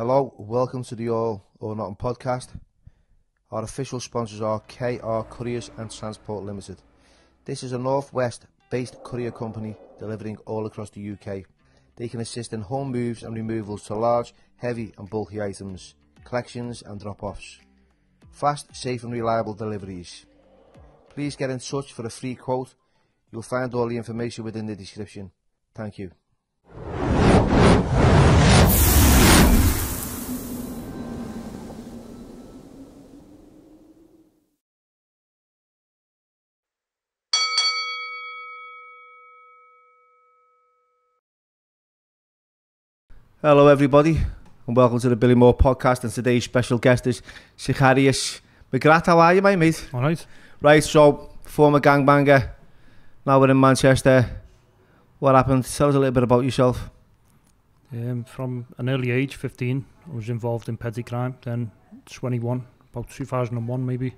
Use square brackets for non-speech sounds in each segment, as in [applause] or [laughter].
Hello, welcome to the All or Nothing podcast. Our official sponsors are KR Couriers and Transport Limited. This is a northwest based courier company delivering all across the UK. They can assist in home moves and removals to large, heavy, and bulky items, collections and drop offs. Fast, safe, and reliable deliveries. Please get in touch for a free quote. You'll find all the information within the description. Thank you. Hello, everybody, and welcome to the Billy Moore podcast. And today's special guest is Sicarius McGrath. How are you, my mate? All right. Right, so former gangbanger, now we're in Manchester. What happened? Tell us a little bit about yourself. Um, from an early age, 15, I was involved in petty crime. Then 21, about 2001 maybe,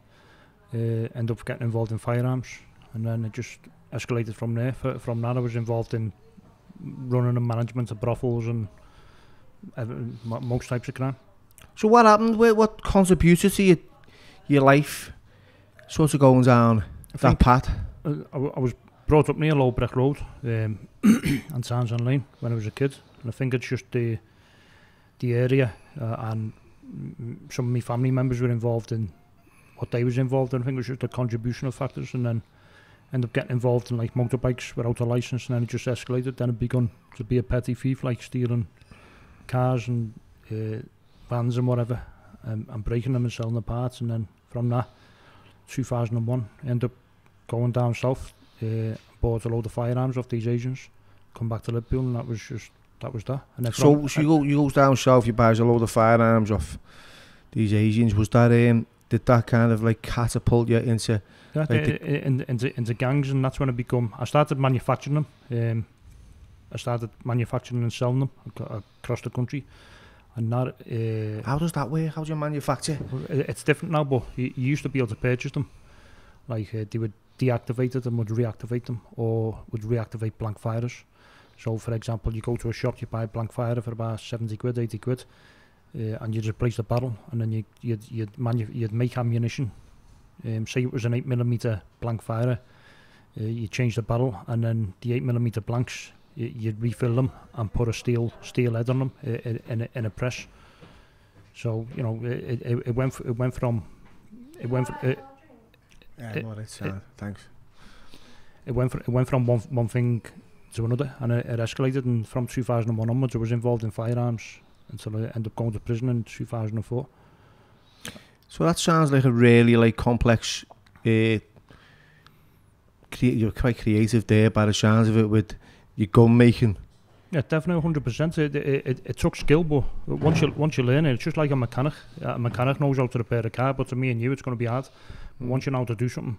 uh, ended up getting involved in firearms, and then it just escalated from there. From that, I was involved in running and management of brothels and most types of crime. So, what happened? What, what contributed to your, your life sort of going down I that path? I, I, I was brought up near Lower Breck Road um, [coughs] and Townsend Lane when I was a kid, and I think it's just the the area uh, and some of my family members were involved in what they was involved in. I think it was just the contribution of factors, and then end up getting involved in like motorbikes without a license, and then it just escalated. Then it begun to be a petty thief, like stealing cars and uh, vans and whatever, um, and breaking them and selling the parts, and then from that, 2001, end up going down south, uh, bought a load of firearms off these agents, come back to Liverpool, and that was just that was that. And then So, from- so you, go, you goes down south, you buys a load of firearms off these Asians. Was that, um, did that kind of like catapult you into, yeah, like the, in, into, into gangs, and that's when I become. I started manufacturing them. Um, I started manufacturing and selling them ac- across the country, and that uh, how does that work? How do you manufacture? it- it's different now. But you, you used to be able to purchase them, like uh, they would deactivate it and would reactivate them, or would reactivate blank fires. So, for example, you go to a shop, you buy blank fire for about seventy quid, eighty quid, uh, and you just replace the barrel, and then you you'd you'd, manu- you'd make ammunition. Um, say it was an eight millimeter blank fire, uh, you change the barrel, and then the eight millimeter blanks, you'd refill them and put a steel steel head on them in, in, a, in a press. So you know it, it, it went f- it went from it went fr- it, Yeah, It- it- uh, thanks. it went fr- it went from one one thing to another, and it, it escalated. And from 2001 onwards, I was involved in firearms until I ended up going to prison in 2004. So that sounds like a really like complex. Uh, crea- you're quite creative there by the sounds of it with your gun making. Yeah, definitely, hundred percent. It, it, it, it took skill, but once you once you learn it, it's just like a mechanic. A mechanic knows how to repair a car, but to me and you, it's going to be hard. But once you know how to do something,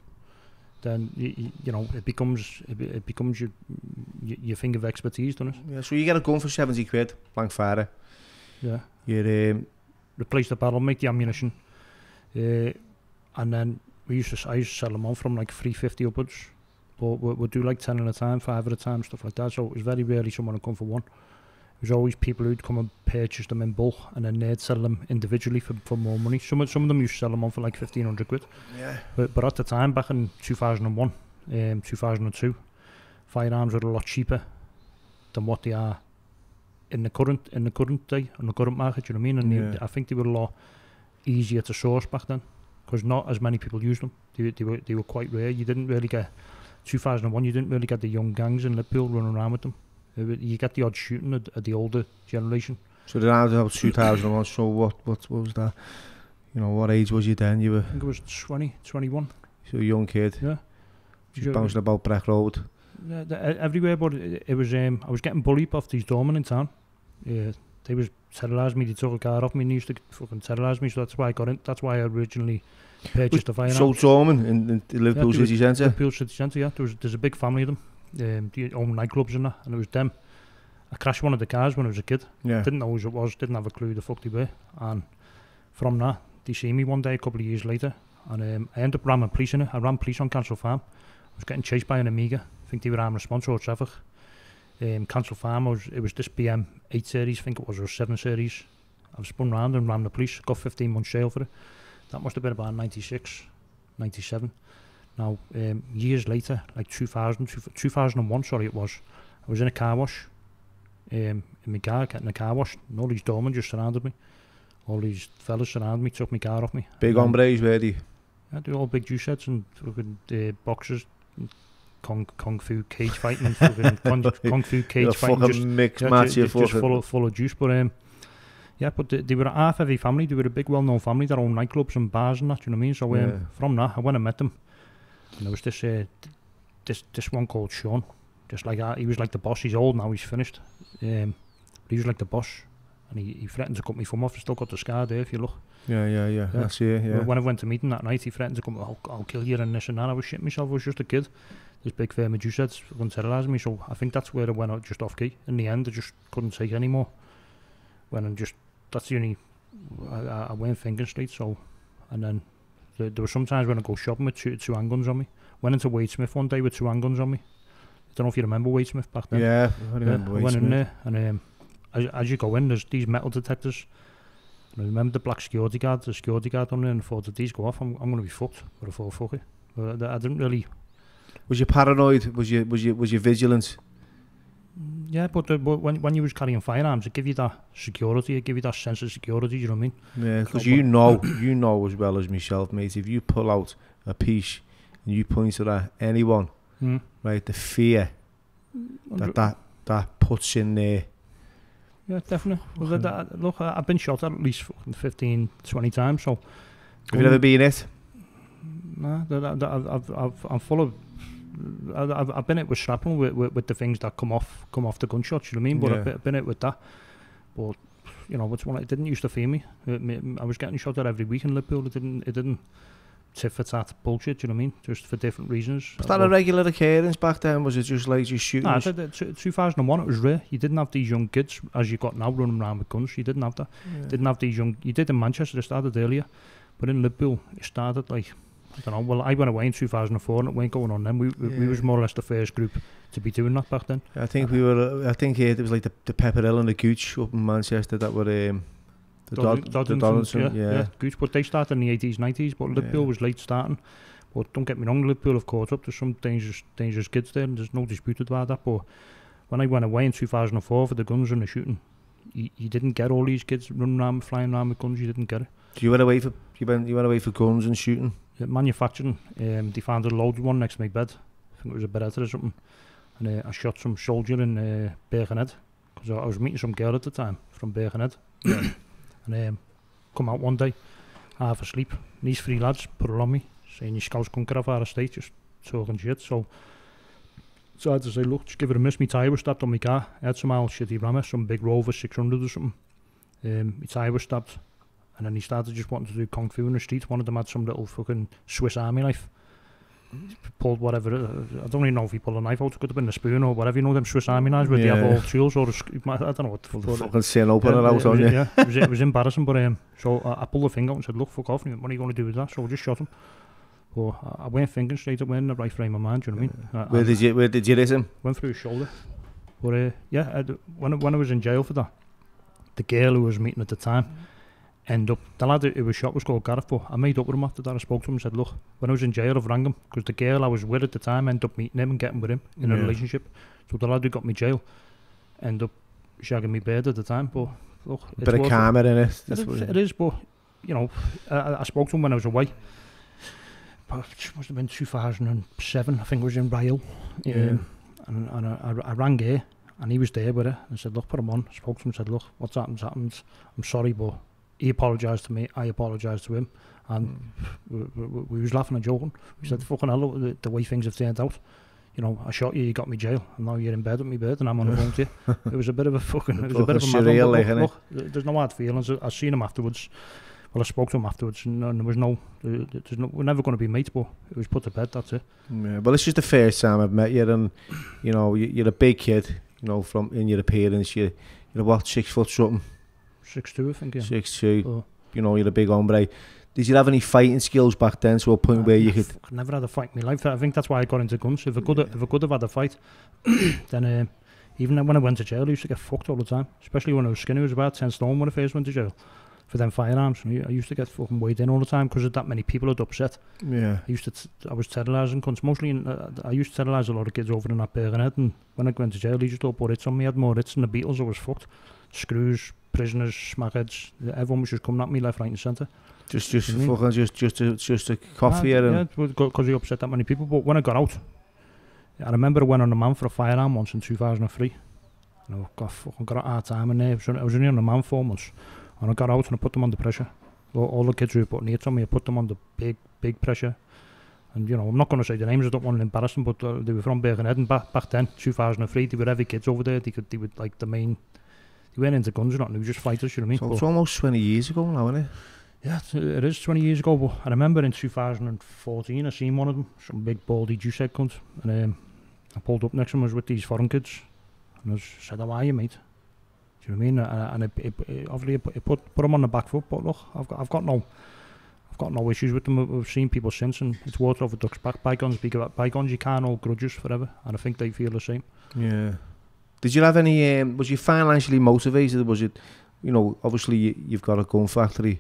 then you, you, you know it becomes it, be- it becomes your your, your thing of expertise, doesn't it? Yeah, so you get a gun for seventy quid, blank fire. Yeah. You're um, replace the barrel, make the ammunition, uh, and then we used to s- I used to sell them on from like three fifty upwards, but we would do like ten at a time, five at a time, stuff like that. So it was very rarely someone would come for one. It was always people who'd come and purchase them in bulk, and then they'd sell them individually for, for more money. Some of some of them used to sell them on for like fifteen hundred quid. yeah. But but at the time, back in two thousand and one, um, two thousand and two, firearms were a lot cheaper than what they are in the current in the current day in the current market. You know what I mean? And they- Yeah. I think they were a lot easier to source back then because not as many people used them. They, they were they were quite rare. You didn't really get 2001. You didn't really get the young gangs in Liverpool running around with them. You get the odd shooting at, at the older generation. So out about two thousand and one. So what, what, what was that? You know, what age was you then? You were I think it was 20, 21. so a young kid, Yeah. just You- bouncing about Breck Road. Yeah, everywhere, but it, it was um, I was getting bullied off these doormen in town. Yeah, they was They took a car off me and used to fucking me. So that's why I got in. That's why I originally purchased the firearm. So Dorman in, in the Liverpool was- city centre. Liverpool City Centre. Yeah, there was there's a big family of them. Um, they own nightclubs and that, and it was them. I crashed one of the cars when I was a kid. Yeah. Didn't know who it was. Didn't have a clue the fuck they were. And from that, they see me one day a couple of years later, and um, I ended up ramming police in it. I ran police on Council Farm. I was getting chased by an Amiga. I think they were armed response or traffic. um, Council Farm, was, it was this BM 8 series, I think it was, or 7 series. I've spun round and ran the police, got 15 months jail for it. That must have been about 96, 97. Now, um, years later, like 2000, 2001, sorry, it was, I was in a car wash, um, in my car, getting a car wash, and all these doormen just surrounded me. All these fellas surrounded me, took my car off me. Big hombres, where do you? I do all big juice heads and fucking uh, boxers, kung, kung fu cage fighting, fucking [laughs] kung, kung fu You're cage a fighting, just, mixed yeah, match, just, just fucking... full of, full of juice. But um, yeah, but they, they were a half heavy family. They were a big, well-known family. Their own nightclubs and bars and that. You know what I mean? So um, Yeah. from that, I went and met them, and there was this uh, th- this this one called Sean. Just like that, he was like the boss. He's old now. He's finished. Um, but he was like the boss, and he, he threatened to cut me thumb off. He's still got the scar there if you look. Yeah, yeah, yeah, Yeah. I see it, yeah. When I went to meet him that night, he threatened to come, I'll, I'll kill you and this and that. I was shitting myself, I was just a kid. This big firm juice heads fucking terrorising me, so I think that's where it went out just off key. In the end, I just couldn't take anymore. When I'm just, that's the only, I, I, I went thinking straight, so, and then there, there were some times when I go shopping with two, two handguns on me. Went into Wade Smith one day with two handguns on me. I don't know if you remember Wade Smith back then. Yeah, I Yeah, remember I went in there and um, as, as you go in, there's these metal detectors. And I remember the black security guard, the security guard on there, and I thought, if these go off, I'm, I'm going to be fucked. But I thought, fuck it. But I, I didn't really. Was you paranoid? Was you was you was you vigilant? Yeah, but, but when when you was carrying firearms, it give you that security, it give you that sense of security. You know what I mean? Yeah, because So you know, [clears throat] you know as well as myself, mate. If you pull out a piece and you point it at anyone, Mm. right, the fear that that that puts in there. Yeah, definitely. Well, that, look, I've been shot at least fucking 15, 20 times. So Have you ever been it? Nah, that, that, I've, I've, I'm full of. I've, I've been it with shrapnel with, with, with the things that come off come off the gunshots. You know what I mean? But yeah. I've been, been it with that. But you know, it's one it didn't used to fear me. It, I was getting shot at every week in Liverpool. It didn't. It didn't. tit for tat bullshit, you know what I mean? Just for different reasons. Was that a regular occurrence back then? Was it just like just shooting? Nah, 2001 it was rare. You didn't have these young kids as you got now running around with guns. You didn't have that. Yeah. Didn't have these young. You did in Manchester. It started earlier, but in Liverpool it started like I don't know. Well, I went away in 2004 and it went going on then. We we, we was more or less the first group to be doing that back then. I think we were. I think uh, it was like the the Pepper Hill and the Gooch up in Manchester that were um, the Dod- the Donaldson. yeah, Yeah, yeah. Gooch, but they started in the 80s, 90s. But Liverpool Yeah. was late starting. But don't get me wrong, Liverpool have caught up. There's some dangerous, dangerous kids there, and there's no dispute about that. But when I went away in 2004 for the guns and the shooting, you, you didn't get all these kids running around, flying around with guns. You didn't get it. So you went away for you went you went away for guns and shooting. Manufacturing, um, they found a loaded one next to my bed. I think it was a Beretta or something. And uh, I shot some soldier in uh, Birkenhead. Because I, I was meeting some girl at the time from Birkenhead. and um, come out one day, half asleep. And these three lads put it on me, saying you scouts couldn't get off our estate, just talking shit. So, so I had to say, look, just give it a miss. My tyre was stabbed on my car. I had some old shitty rammer, some big Rover 600 or something. Um, my tyre was stabbed. And then he started just wanting to do kung fu in the streets. One of them had some little fucking Swiss Army knife. He pulled whatever. Uh, I don't even know if he pulled a knife out. It could have been a spoon or whatever. You know them Swiss Army knives where yeah. they have all tools or a, I don't know what. The fuck fucking sin open yeah, out on you. Yeah, it was, it was [laughs] embarrassing. But um, so I, I pulled the finger out and said, look, fuck off. What are you going to do with that? So I just shot him. But I, I went thinking straight away in the right frame of mind, do you know what I mean? Where did you, where did you hit him? Went through his shoulder. But uh, yeah, I, when, when I was in jail for that, the girl who was meeting at the time, mm. End up the lad who was shot was called Gareth. But I made up with him after that. I spoke to him and said, "Look, when I was in jail, I've rang him because the girl I was with at the time ended up meeting him and getting with him in a relationship. So the lad who got me jail, ended up shagging me bed at the time. But look, it's Bit of karma in it. It is, what it is, but you know, I, I spoke to him when I was away. But it must have been 2007. I think it was in Ryle. Yeah. Um, and and I, I, I rang here, and he was there with her, And said, "Look, put him on." Spoke to him, said, "Look, what's happened? happened. I'm sorry, but he apologised to me. I apologised to him, and hmm. we, we, we was laughing and joking. We said, hmm. "Fucking hell, look, the, the way things have turned out." You know, I shot you, you got me jail, and now you're in bed with me bed, and I'm on the phone to you. [laughs] It was a bit of a fucking, it was a bit of a mad surreal, but look, look, there's no hard feelings. I, I seen him afterwards. Well, I spoke to him afterwards, and, and there was no, there's no, we're never going to be mates, but it was put to bed. That's it. Yeah, well, it's just the first time I've met you, and you know, you, you're a big kid. You know, from in your appearance, you you're what six foot something, Six two, I think. Yeah. six two. Oh. You know, you're a big hombre. Did you have any fighting skills back then to a point where you could? fucking never had a fight in my life. I think that's why I got into guns. If I could, have, if I could have had a fight, [clears throat] then uh, Even when I went to jail, I used to get fucked all the time. Especially when I was skinny, I was about 10 stone when I first went to jail for them firearms. I used to get fucking weighed in all the time because that many people had upset. Yeah. I used to, t- I was terrorising cunts. Mostly, in, uh, I used to terrorise a lot of kids over in that Birkenhead. And when I went to jail, they just all put hits on me. I had more hits than the Beatles. I was fucked. screws, prisoners, smackheads. Everyone was just coming at me left, right, and centre. Just, just, you fucking, just, just, a, just a ah, coffee and yeah, because he upset that many people. But when I got out, I remember I went on a man for a firearm once in 2003. And I got fucking got a hard time in there. I was, I was only on a man four months, and I got out and I put them under pressure. All, all the kids who were putting hits on me, I put them under big, big pressure. And you know, I'm not going to say the names. I don't want to embarrass them, but uh, they were from Birkenhead and back, back then, 2003. They were heavy kids over there. They could, they were like the main They weren't into guns. They were just fighters. You know what I mean? So But- it's almost 20 years ago now, isn't it? yeah, it is 20 years ago, but I remember in 2014 I seen one of them, some big baldy juice head cunt, and um, I pulled up next to him, I was with these foreign kids, and I was, said, how are you, mate? Do you know what I mean? And, and it, it, it, obviously it put, put, him on the back foot, but look, I've got, I've got no... I've got no issues with them. I've- I've seen people since, and it's water over ducks back. Bygones be bygones. You can't hold grudges forever, and I think they feel the same. Yeah. Did you have any, um, was you financially motivated? Was it, you know, obviously you, you've got a gun factory,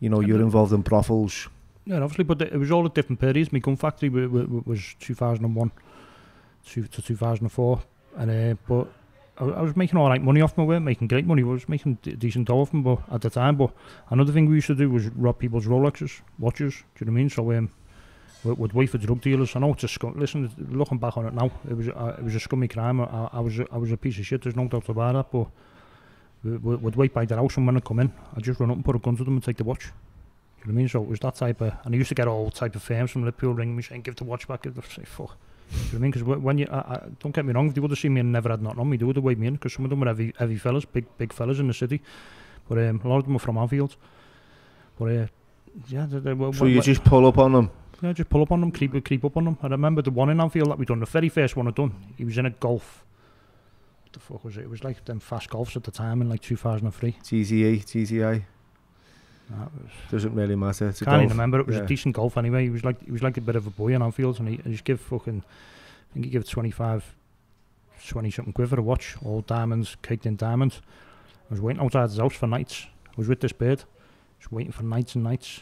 you know, you're involved in brothels. Yeah, obviously, but it was all at different periods. My gun factory wa- wa- wa- was 2001 to, to 2004, and uh, but I, I was making all right money off my work, making great money. I was making d- decent dough off them, but at the time. But another thing we used to do was rob people's Rolexes, watches. Do you know what I mean? So um, we'd wait for drug dealers. I know it's a scum. Listen, looking back on it now, it was uh, it was a scummy crime. I, I was a, I was a piece of shit. There's no doubt about that. But we- we'd wait by their house, and when they come in, I'd just run up and put a gun to them and take the watch. You know what I mean? So it was that type of, and I used to get all type of firms from Liverpool ringing me saying, "Give the watch back." I'd say, "Fuck." You know what I mean? Because when you, I, I, don't get me wrong, if they would have seen me and never had nothing on me, they would have weighed me in. Because some of them were heavy, heavy fellas, big, big fellas in the city. But um, a lot of them were from Anfield. But uh, yeah, they, they. So you just pull up on them. Yeah, just pull up on them, creep, creep up on them. I remember the one in Anfield that we done, the very first one I done. He was in a golf. What the fuck was it? It was like them fast golfs at the time in like 2003. GZA, GZI. Nah, eh? it was- Doesn't really matter. It's a Can't even remember. It was yeah. a decent golf anyway. He was like he was like a bit of a boy in Anfield, and he, he just give fucking. I think he gave 25, 20 something quid for a watch, all diamonds, caked in diamonds. I was waiting outside his house for nights. I was with this bird, just waiting for nights and nights.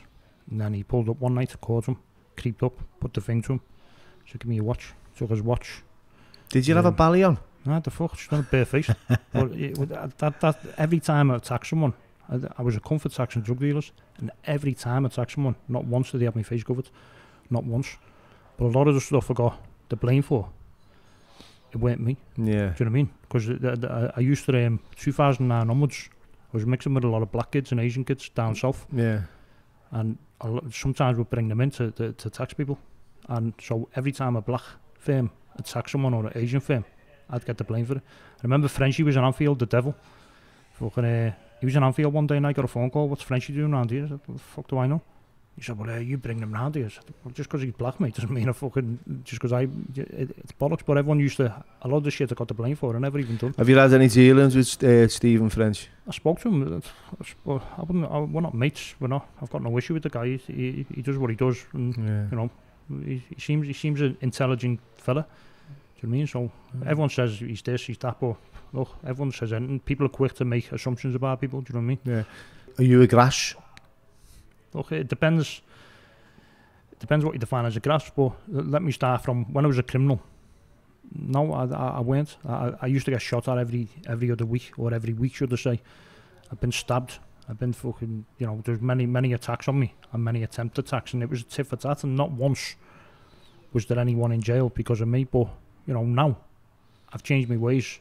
And then he pulled up one night, caught him, creeped up, put the thing to him. Said, "Give me your watch." Took his watch. Did you have a Um, bally on? Nah, the fuck, just on a bare face. [laughs] it, that, that, every time I attack someone, I, I was a comfort section drug dealers, and every time I attack someone, not once did they have my face covered, not once. But a lot of the stuff I got the blame for, it weren't me. Yeah. Do you know what I mean? Because I, used to, um, 2009 onwards, I was mixing with a lot of black kids and Asian kids down south, Yeah. and sometimes would bring them in to, to, to tax people. And so every time a black firm attacked someone or an Asian firm, I'd get the blame for it. I remember Frenchie was on Anfield, the devil. Fucking, uh, he was on Anfield one day and I got a phone call, what's Frenchie doing around here? I said, what the fuck do I know? He said, well, uh, you bring them round here. I said, well, just because he's black, mate, doesn't mean I fucking, just because I, it, it's bollocks, but everyone used to, a lot of the shit I got to blame for, I never even done. Have you had any dealings with uh, Stephen French? I spoke to him. uh, I I wouldn't. I, we're not mates. We're not. I've got no issue with the guy. He, he, he does what he does, and Yeah. you know, he, he seems he seems an intelligent fella. Do you know what I mean? So everyone says he's this, he's that, but look, everyone says anything. People are quick to make assumptions about people. Do you know what I mean? Yeah. Are you a grass? Look, it depends. It depends what you define as a grasp. But let me start from when I was a criminal. No, I, I, I. I, I used to get shot at every every other week or every week, should I say. I've been stabbed. I've been fucking, you know, there's many, many attacks on me and many attempt attacks, and it was a tit for tat, and not once was there anyone in jail because of me. But, you know, now I've changed my ways,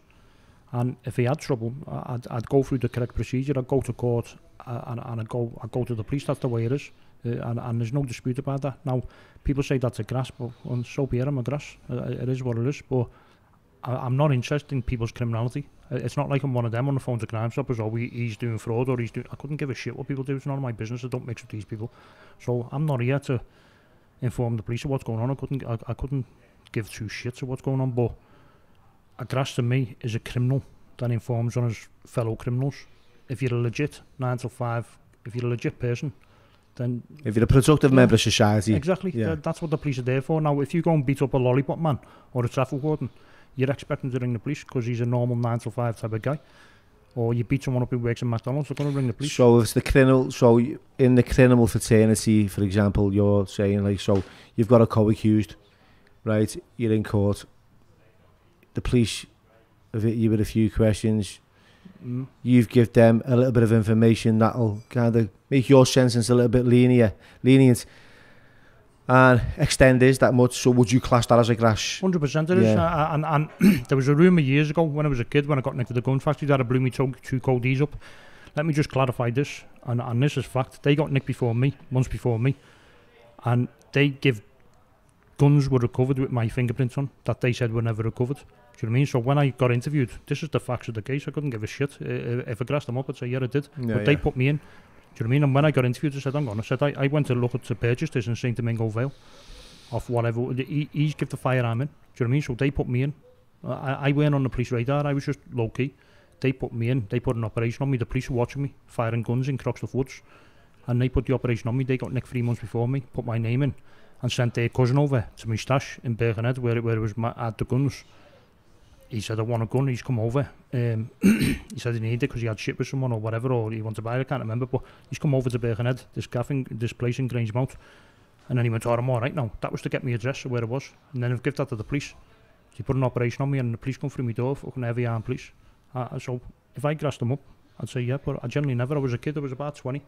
and if he had trouble, I'd, I'd go through the correct procedure. I'd go to court and, and I'd go, I'd go to the police. That's the way it is, uh, and, and there's no dispute about that. Now, people say that's a grass, but well, so be it. I'm a grass. Uh, it is what it is. But I, I'm not interested in people's criminality. Uh, It's not like I'm one of them on the phone to crime stoppers or we, he's doing fraud or he's doing. I couldn't give a shit what people do. It's none of my business. I don't mix with these people. So I'm not here to inform the police of what's going on. I couldn't. I, I couldn't give two shits of what's going on. But a grass to me is a criminal that informs on his fellow criminals. If you're a legit nine to five, if you're a legit person, then If you're a productive Yeah. member of society, Exactly. Yeah. That, that's what the police are there for. Now, if you go and beat up a lollipop man or a traffic warden, you're expecting to ring the police because he's a normal 9 to 5 type of guy. Or you beat someone up who works in McDonald's, they're going to ring the police. So if it's the criminal, so in the criminal fraternity, for example, you're saying like, so you've got a co-accused, right? You're in court. The police you with a few questions. Mm. You've give them a little bit of information that'll kind of make your sentence a little bit lenient, lenient, and extend this that much. So would you class that as a crash? Hundred percent it is. Yeah. Uh, and and [clears throat] there was a rumor years ago when I was a kid when I got nicked into the gun factory that I blew me two, two codees up. Let me just clarify this, and and this is fact. They got nicked before me, months before me, and they give guns were recovered with my fingerprints on that they said were never recovered. Do you know what I mean? So when I got interviewed, this is the facts of the case. I couldn't give a shit. If I grassed them up, I'd say yeah, I did. Yeah, but they put me in. Do you know what I mean? And when I got interviewed, I said, hang on. I said, I, I went to look at to purchase this in St. Domingo Vale off whatever. He, he's give the firearm in. Do you know what I mean? So they put me in. I, I weren't on the police radar. I was just low key. They put me in. They put an operation on me. The police were watching me, firing guns in Croxteth Woods. And they put the operation on me. They got nicked three months before me, put my name in, and sent their cousin over to my stash in Birkenhead where it, where it was my, had the guns. He said, I want a gun. He's come over. Um, he said he needed it because he had shit with someone or whatever, or he wanted to buy it. I can't remember. But he's come over to Birkenhead, this gaffing, this place in Grangemount. And then he went, oh, I'm all right now. That was to get me address where it was. And then I've given that to the police. He put an operation on me and the police come through my door, fucking heavy armed police. Uh, so if I grassed them up, I'd say yeah, but I generally never. I was a kid, I was about 20,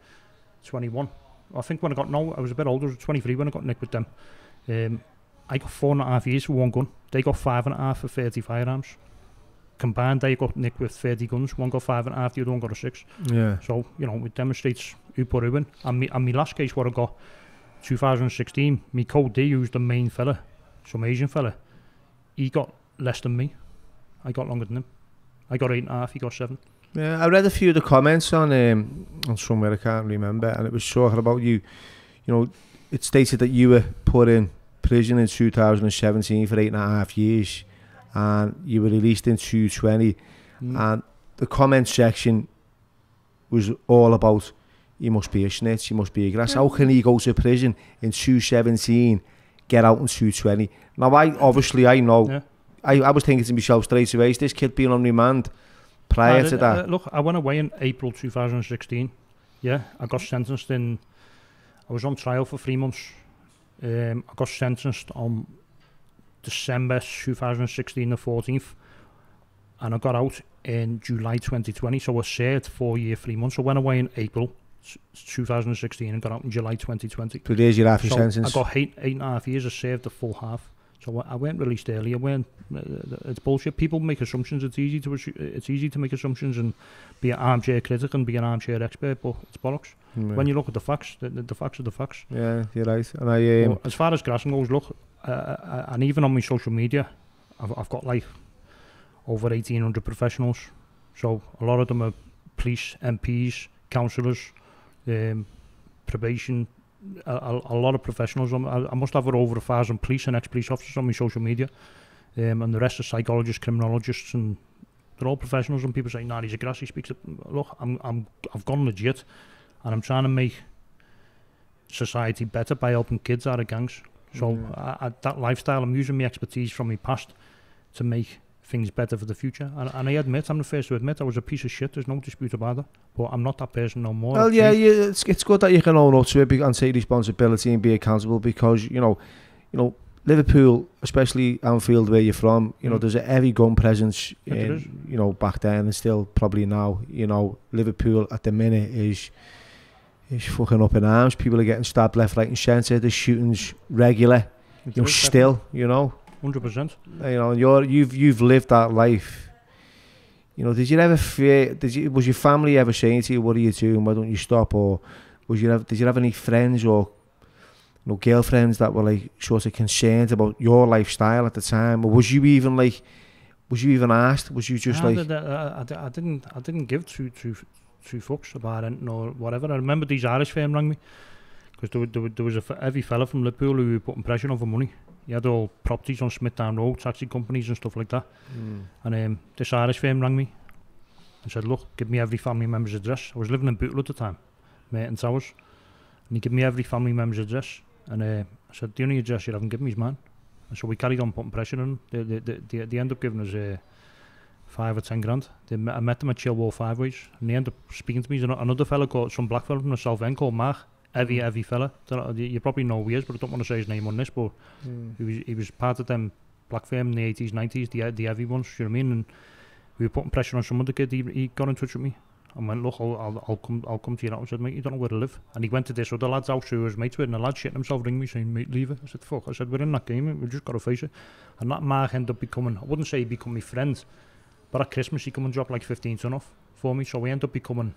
21. I think when I got, no, I was a bit older, I was 23 when I got nicked with them. Um, I got four and a half years for one gun. They got five and a half for 30 firearms. Combined, they got nicked with 30 guns. One got five and a half, the other one got a six. Yeah. So, you know, it demonstrates who put who in. And me, and me last case, what I got, 2016, me code D, who's the main fella, some Asian fella, he got less than me. I got longer than him. I got eight and a half, he got seven. Yeah, I read a few of the comments on um, on somewhere I can't remember, and it was talking about you. You know, it stated that you were put in prison in 2017 for eight and a half years, and you were released in 2020. Mm. And the comment section was all about he must be a snitch, he must be a grass. How can he go to prison in 2017, get out in 2020? Now, I obviously I know. Yeah. I, I was thinking to myself straight away, is this kid being on remand prior to that? uh, look, I went away in April 2016. Yeah, I got sentenced in. I was on trial for three months. Um, I got sentenced on December 2016, the 14th, and I got out in July 2020. So I served four year, three months. I went away in April 2016 and got out in July 2020. Two days you're after So sentence. I got eight, eight and a half years. I served the full half. So I went released early. I weren't. Uh, it's bullshit. People make assumptions. It's easy to it's easy to make assumptions and be an armchair critic and be an armchair expert, but it's bollocks. Mm, When you look at the facts, the, the, facts are the facts. yeah, you're right. And I um, But as far as grassing goes, look, uh, uh, and even on my social media, I've, I've got like over 1,800 professionals. So a lot of them are police, MPs, councillors, um, probation, a, a lot of professionals. I, I must have over a thousand police and ex-police officers on my social media, um, and the rest are psychologists, criminologists, and they're all professionals. And people say, "Nah, he's a grass. He speaks." Look, I'm, I'm, I've gone legit, and I'm trying to make society better by helping kids out of gangs. So mm. I, I, that lifestyle, I'm using my expertise from my past to make things better for the future. And, and I admit, I'm the first to admit, I was a piece of shit. There's no dispute about that. But I'm not that person no more. Well, yeah, yeah, it's it's good that you can own up to it and take responsibility and be accountable because you know, you know, Liverpool, especially Anfield, where you're from, you know, Mm. there's a heavy gun presence. In, you know, back then and still probably now. You know, Liverpool at the minute is is fucking up in arms. People are getting stabbed left, right, and centre. The shootings regular. You know, still, you know, definitely 100%. you know, you're you've you've lived that life. You know, did you ever fear? Did you was your family ever saying to you, "What are you doing? Why don't you stop?" Or was you have, did you have any friends or you know girlfriends that were like sort of concerned about your lifestyle at the time, or was you even like, was you even asked? Was you just Nah, like, I, did- I, I, I didn't I didn't give two two two fucks about it or whatever. I remember these Irish firm rang me because there, there, there was a heavy fella from Liverpool who were putting pressure on for money. he had all properties on Smithdown Road, taxi companies and stuff like that. Mm. And um, this Irish firm rang me and said, look, give me every family member's address. I was living in Bootle at the time, Merton Towers. And he gave me every family member's address. And uh, I said, the only address you haven't given me is mine. And so we carried on putting pressure on them. They, they, they, they, they end up giving us uh, five or ten grand. They, I met them at Chilwell Five Ways. And they end up speaking to me. Another fellow called, some black fellow from the South End called Mark heavy, heavy hmm. fella. You probably know who he is, but I don't want to say his name on this, but mm. he, was, he was part of them black firm in the 80s, 90s, the, the heavy ones, you know what I mean? And we were putting pressure on some other kid, he, he got in touch with me and went, look, I'll, I'll, I'll, come, I'll come to your house. I said, mate, you don't know where to live. And he went to this other lad's house who was mates with, and the lad shitting himself, ring me saying, mate, leave it. I said, fuck. I said, we're in that game, we've just got to face it. And that Mark ended up becoming, I wouldn't say he become my friend, but at Christmas he come and dropped like 15 ton off for me, so we ended up becoming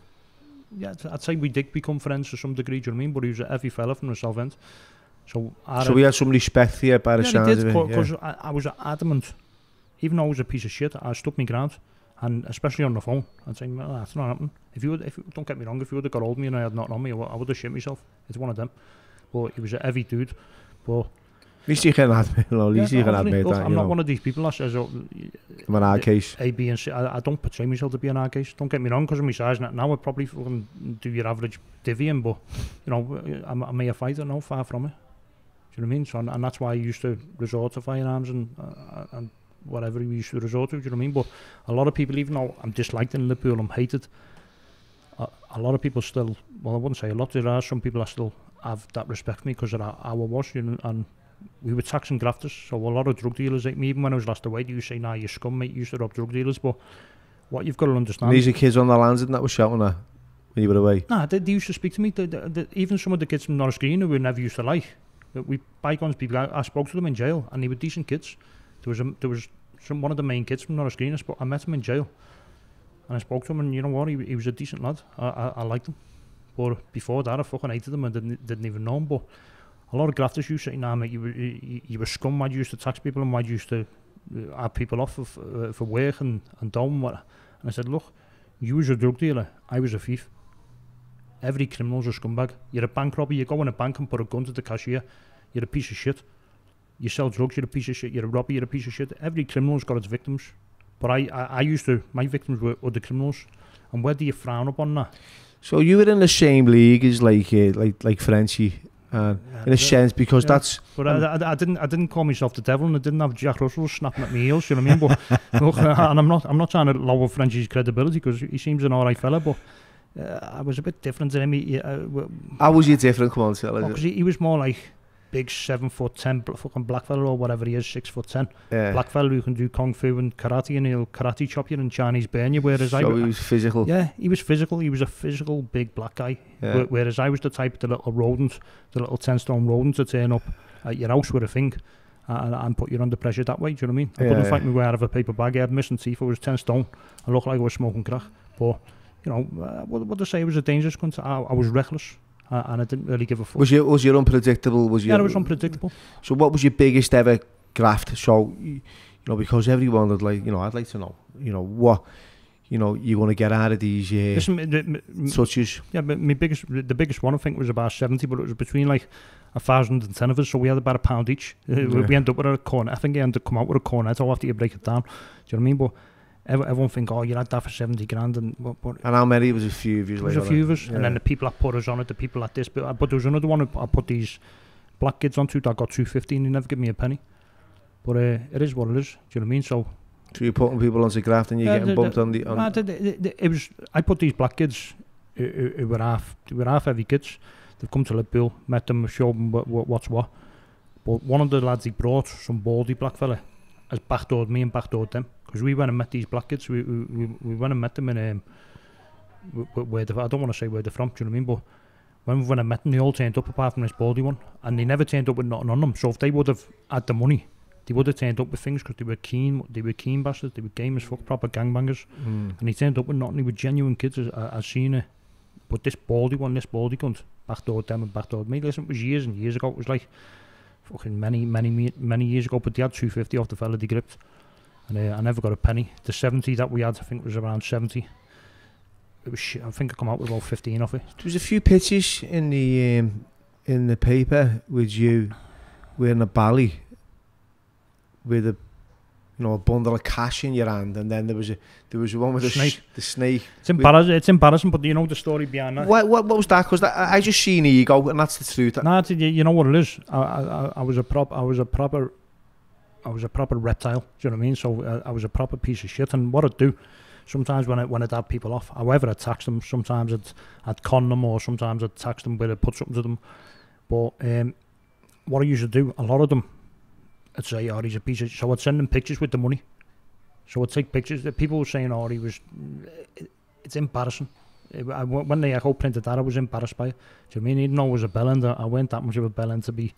yeah, I'd- say we did become friends to some degree. Do you know what I mean? But he was a heavy fella from the South End. So, So we had some respect you by the yeah, sounds they of did, it. yeah. because I, I was adamant. Even though I was a piece of shit, I stuck my ground, and especially on the phone, I'd say, "No, that's not happening." If you would, if don't get me wrong, if you would have got hold of me and I had not on me, I would have shit myself. It's one of them. But he was a heavy dude. But least you can admit, well, at least yeah, you admit that, I'm not know, one of these people says, oh, from an our case. A, B, and C. I, I don't portray myself to be an hard case. Don't get me wrong, because of my size. Now, now I'd probably fucking do your average divvying, but, you know, I'm, I'm a fighter, no, far from it. Do you know what I mean? So, and, and that's why I used to resort to firearms and uh, and whatever we used to resort to. Do you know what I mean? But a lot of people, even though I'm disliked in Liverpool, I'm hated. A, a lot of people still, well, I wouldn't say a lot. There are some people that still have that respect for me because of how I was, you know, and we were taxing grafters. So a lot of drug dealers, like me, even when I was last away, to say, "Nah, you scum, mate. You used to rob drug dealers." But what you've got to understand. And these are kids on the lands and that was shouting at when you were away. Nah, they, they used to speak to me. They, they, they, even some of the kids from Norris Green who we never used to like. We bygones people. I, I spoke to them in jail, and they were decent kids. There was a, there was some one of the main kids from Norris Green. I, spoke, I met him in jail, and I spoke to him, and you know what? He, he was a decent lad. I, I, I liked him. But before that, I fucking hated him and didn't, didn't even know him. But a lot of grafters used to say, "Nah, mate, you were you, you were scum. You used to tax people and you used to uh, have people off of, uh, for work and and what?" And I said, "Look, you was a drug dealer. I was a thief." Every criminal's a scumbag. You're a bank robber, you go in a bank and put a gun to the cashier, you're a piece of shit. You sell drugs, you're a piece of shit. You're a robber, you're a piece of shit. Every criminal's got its victims. But I, I, I used to, my victims were other criminals. And where do you frown upon that? So you were in the same league as like uh, like like Frenchie, Uh, in a sense, because yeah. that's... But um, I, I, I, didn't, I didn't call myself the devil, and I didn't have Jack Russell snapping at me heels. You know what I mean? But, [laughs] look, uh, and I'm not, I'm not trying to lower Frenchie's credibility because he seems an alright fella, but uh, I was a bit different to him. He, uh, How was you different? Come on, tell us. Because he, he was more like big seven foot ten fucking black fella or whatever he is, six foot ten. Yeah. Black fella who can do kung fu and karate and he'll karate chop you and Chinese burn you. Whereas so I, he was physical. Yeah, he was physical. He was a physical big black guy. Yeah. Whereas I was the type of the little rodent, the little ten stone rodent to turn up at your house with a thing. And, and put you under pressure that way, do you know what I mean? I yeah, couldn't yeah. fight my way out of a paper bag. I had missing teeth. I was 10 stone. I looked like I was smoking crack. But, you know, uh, what, what to say, I was a dangerous cunt. I, I was reckless. Uh, and I didn't really give a fuck. Was you was you unpredictable? Was you? yeah, it was unpredictable. So what was your biggest ever graft? So you know because everyone would like you know I'd like to know you know what you know you want to get out of these uh, Listen, touches. Yeah, but my biggest, the biggest one I think was about seventy, but it was between like a thousand and ten of us, so we had about a pound each. Uh, we- Yeah. We ended up with a corner. I think I ended up come out with a cornetto after you break it down. Do you know what I mean? But everyone think, oh, you had that for seventy grand, and but And how many? It was a few of you. there was a few of us, Yeah. and then the people that put us on it, the people at this, but, but there was another one I put these black kids onto that got two fifty, and he never gave me a penny. But uh, it is what it is. Do you know what I mean? So So you're putting people onto graft and you're Yeah, getting the- bumped on the. On, Nah, the- the- the- it was. I put these black kids who, who, who were half, who were half heavy kids. They've come to Liverpool, met them, showed them what, what, what's what. But one of the lads he brought, some baldy black fella, has backdoored me and backdoored them because we went and met these blackheads. We we we went and met them in um, where the I don't want to say where they're from. Do you know what I mean? But when we went and met them, they all turned up apart from this baldy one, and they never turned up with nothing on them. So if they would have had the money, they would have turned up with things because they were keen. They were keen bastards. They were game as fuck, proper gangbangers. Mm. And he turned up with nothing. He were genuine kids. As, as seen it. But this baldy one, this baldy cunt, backdoored them and backdoored me. Listen, it was years and years ago. It was like fucking many, many, many years ago. But they had 250 off the fella they gripped. And uh, I never got a penny. The 70 that we had, I think, was around 70. It was shit. I think I come out with about 15 off it. There was a few pictures in the um, in the paper with you wearing a bally with a you know a bundle of cash in your hand, and then there was a there was one with a Snake. the snake. It's embarrassing. It's embarrassing, but you know the story behind that. What, what what was that? Because I, I just seen ego, and that's the truth. Nah, it's- you, know what it is. I, I, I- I was a prop. I was a proper I was a proper reptile. Do you know what I mean? So uh, I was a proper piece of shit. And what I'd do sometimes when I when I'd have people off, however I'd tax them, sometimes I'd I'd con them or sometimes I'd tax them where I'd put something to them. But um, what I used to do, a lot of them, I'd say, oh, he's a piece of. So I'd send them pictures with the money. So I'd take pictures. that People were saying, oh, he was. It, it's embarrassing. I, when the Echo printed that, I was embarrassed by it. Do you know I mean? Even though I was a bellend, I weren't that much of a bellend to be.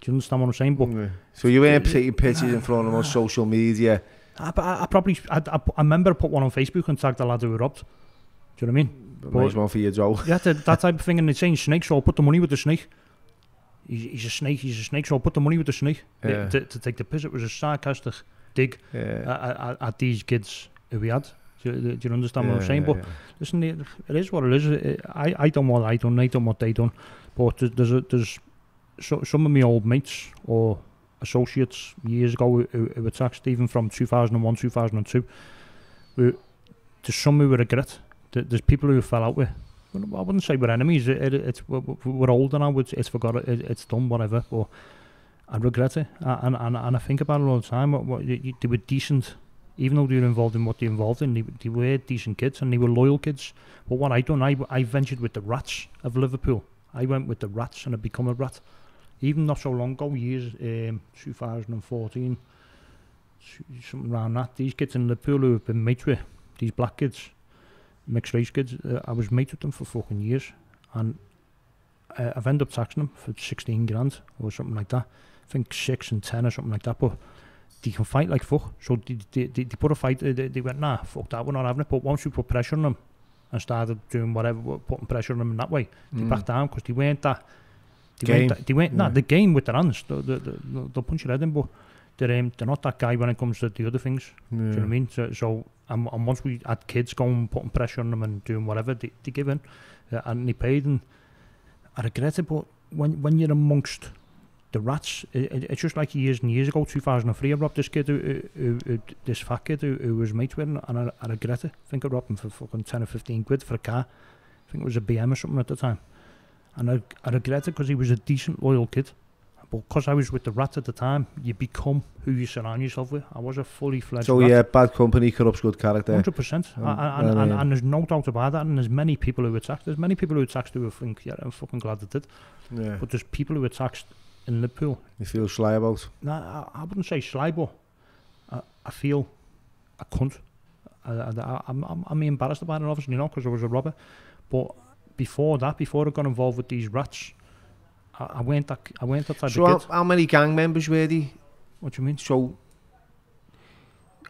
Do you understand what I'm saying? But Yeah. So you weren't taking pictures and throwing them on social media. Ah, I, I, I ah, probably, I, I, I remember I put one on Facebook and tagged the lad who were robbed. Do you know what I mean? But nice one for you, Joe. Yeah, that, that type of thing. And they're saying snake, so I'll put the money with the snake. He's, he's a snake, he's a snake, so I'll put the money with the snake. Yeah. To, to take the piss. It was a sarcastic dig Yeah. at, at, at these kids who we had. Do you, do you understand what I'm saying? yeah, But listen, it, it is what it is. It- I, I done what I done, they done what they done. But there's, there's, a, there's so, some of my old mates or associates years ago who, who, taxed even from 2001, 2002. Who, there's some who regret. There- There's people who fell out with. I wouldn't say we're enemies. It, it, it's we're, we're older now. It's, it's. It, it's done. Whatever. But I regret it, and and, and I think about it all the time. What, what you- they were decent, even though they were involved in what they were involved in. They, they were decent kids, and they were loyal kids. But what I done, I I ventured with the rats of Liverpool. I went with the rats, and I become a rat. even not so long ago, years um, 2014, something around that. These kids in Liverpool who have been mates with, these black kids, mixed race kids, uh, I was mates with them for fucking years. And uh, I've ended up taxing them for 16 grand or something like that. I think 6 and 10 or something like that. But they can fight like fuck. So they, they, they, they put a fight, they, they went, nah, fuck that, we're not having it. But once you put pressure on them and started doing whatever, putting pressure on them in that way, they mm. backed down because they weren't that They game. Went, they went, yeah. The game with the runs, they'll, they'll, they'll punch your head in, but they're, um, they're not that guy when it comes to the other things. Yeah. Do you know what I mean? So, so and, and once we had kids going, putting pressure on them and doing whatever, they, they give in. Uh, and they paid, and I regret it, but when, when you're amongst the rats, it, it, it's just like years and years ago, 2003, I robbed this kid, who, who, who, this fat kid who, who was mate with, and I, I regret it. I think I robbed him for fucking 10 or 15 quid for a car. I think it was a BM or something at the time. And I, I regret it because he was a decent, loyal kid. But because I was with the rat at the time, you become who you surround yourself with. I was a fully fledged So rat. yeah, bad company corrupts good character. Hundred percent, Um, and, and, and, there's no doubt about that. And there's many people who are taxed. There's many people who are taxed who think, yeah, I'm fucking glad they did. Yeah. But there's people who are taxed in Liverpool. You feel sly about. Nah, I, I wouldn't say sly, but I, I feel a cunt. I, I, I'm, I'm, I'm embarrassed about it, obviously, you know, because I was a robber. But before that, before I got involved with these rats, I, I went that, I went that type So how, of how many gang members were they? What do you mean? So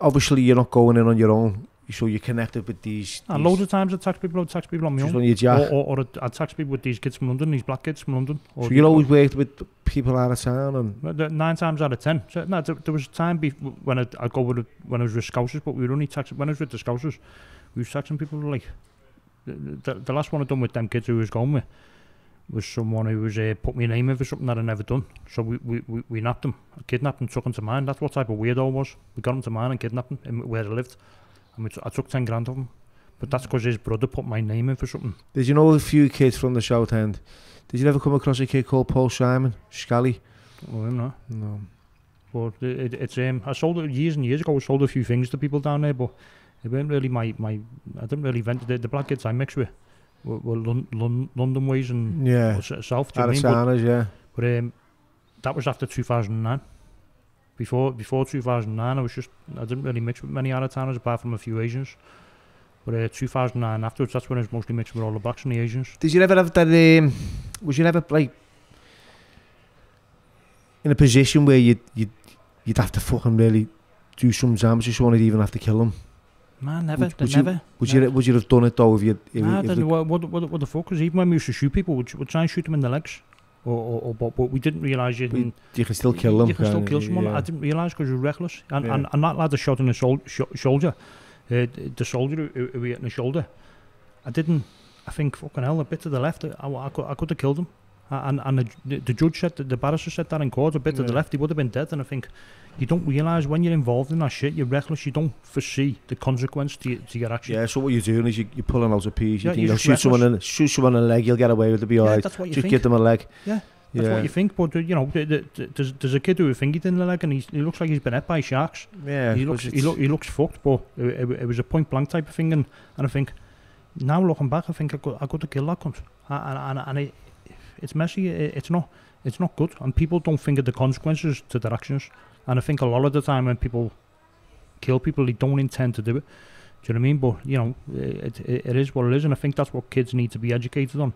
obviously you're not going in on your own. You so you're connected with these. Ah, these loads of times I tax people, I tax people on my just own. on your jack. Or, or, or I'd- I'd tax people with these kids from London, these black kids from London. Or so you always worked with people out of town and Nine times out of ten. So, no, there, there was a time when I'd, I'd go with when I was with Scousers, but we were only taxing when I was with the Scousers, we were taxing people like the, the, last one I done with them kids who was going with was someone who was uh, put my name in for something that I never done. So we, we, we, we napped him, kidnapped him, took him to mine. That's what type of weirdo I was. We got him to mine and kidnapped him in where I lived, and we t- I took ten grand of him. But that's because his brother put my name in for something. did you know a few kids from the South End? Did you ever come across a kid called Paul Simon? Scally? Don't. No. But it, it, it's um, I sold it years and years ago. I sold a few things to people down there, but it weren't really my my. I didn't really vent the, the black kids I mixed with were, were Lon, Lon, London ways and Yeah. South. Do you mean? towners, yeah. But, but um, that was after 2009. Before before 2009, I was just I didn't really mix with many out of towners apart from a few Asians. But uh, 2009 afterwards, that's when I was mostly mixed with all the blacks and the Asians. Did you ever have that? Um, was you ever like in a position where you'd you'd you'd have to fucking really do some damage if you wanted to even have to kill them? Man, never, would, would you, never. Would you, never. would you have done it though if you? If, nah, if. The... What, what, what, what the fuck? Because even when we used to shoot people, we'd, we'd try and shoot them in the legs, or, or, or but, but we didn't realise you. Can, you can still kill them. You can still kill someone. Yeah. I didn't realise because you're reckless, and, yeah. and and that lad that shot in the sol- sh- shoulder, uh, the soldier who, who hit in the shoulder. I didn't. I think fucking hell, a bit to the left. I, I, I could, I could have killed him. And and the, the, judge said, that the barrister said that in court, a bit to the left, he would have been dead. And I think you don't realise when you're involved in that shit, you're reckless. You don't foresee the consequence to, to your action. Yeah, so what you're doing is you, you're pulling out a piece. You Yeah, think you'll shoot someone in, shoot someone in the leg, you'll get away with it. Be Yeah, alright. that's what you Just think. give them a leg. Yeah. That's yeah. what you think, but uh, you know, the, the, the, there's, there's a kid a finger in the leg, and he looks like he's been hit by sharks. yeah, he looks, he, it's- look, he looks fucked, but it, it, it was a point blank type of thing, and, and I think now looking back, I think I got I got to kill that cunt, and and, and it, it's messy. It, it's not it's not good, and people don't think of the consequences to their actions, and I think a lot of the time when people kill people, they don't intend to do it. Do you know what I mean? But you know, it, it, it is what it is, and I think that's what kids need to be educated on,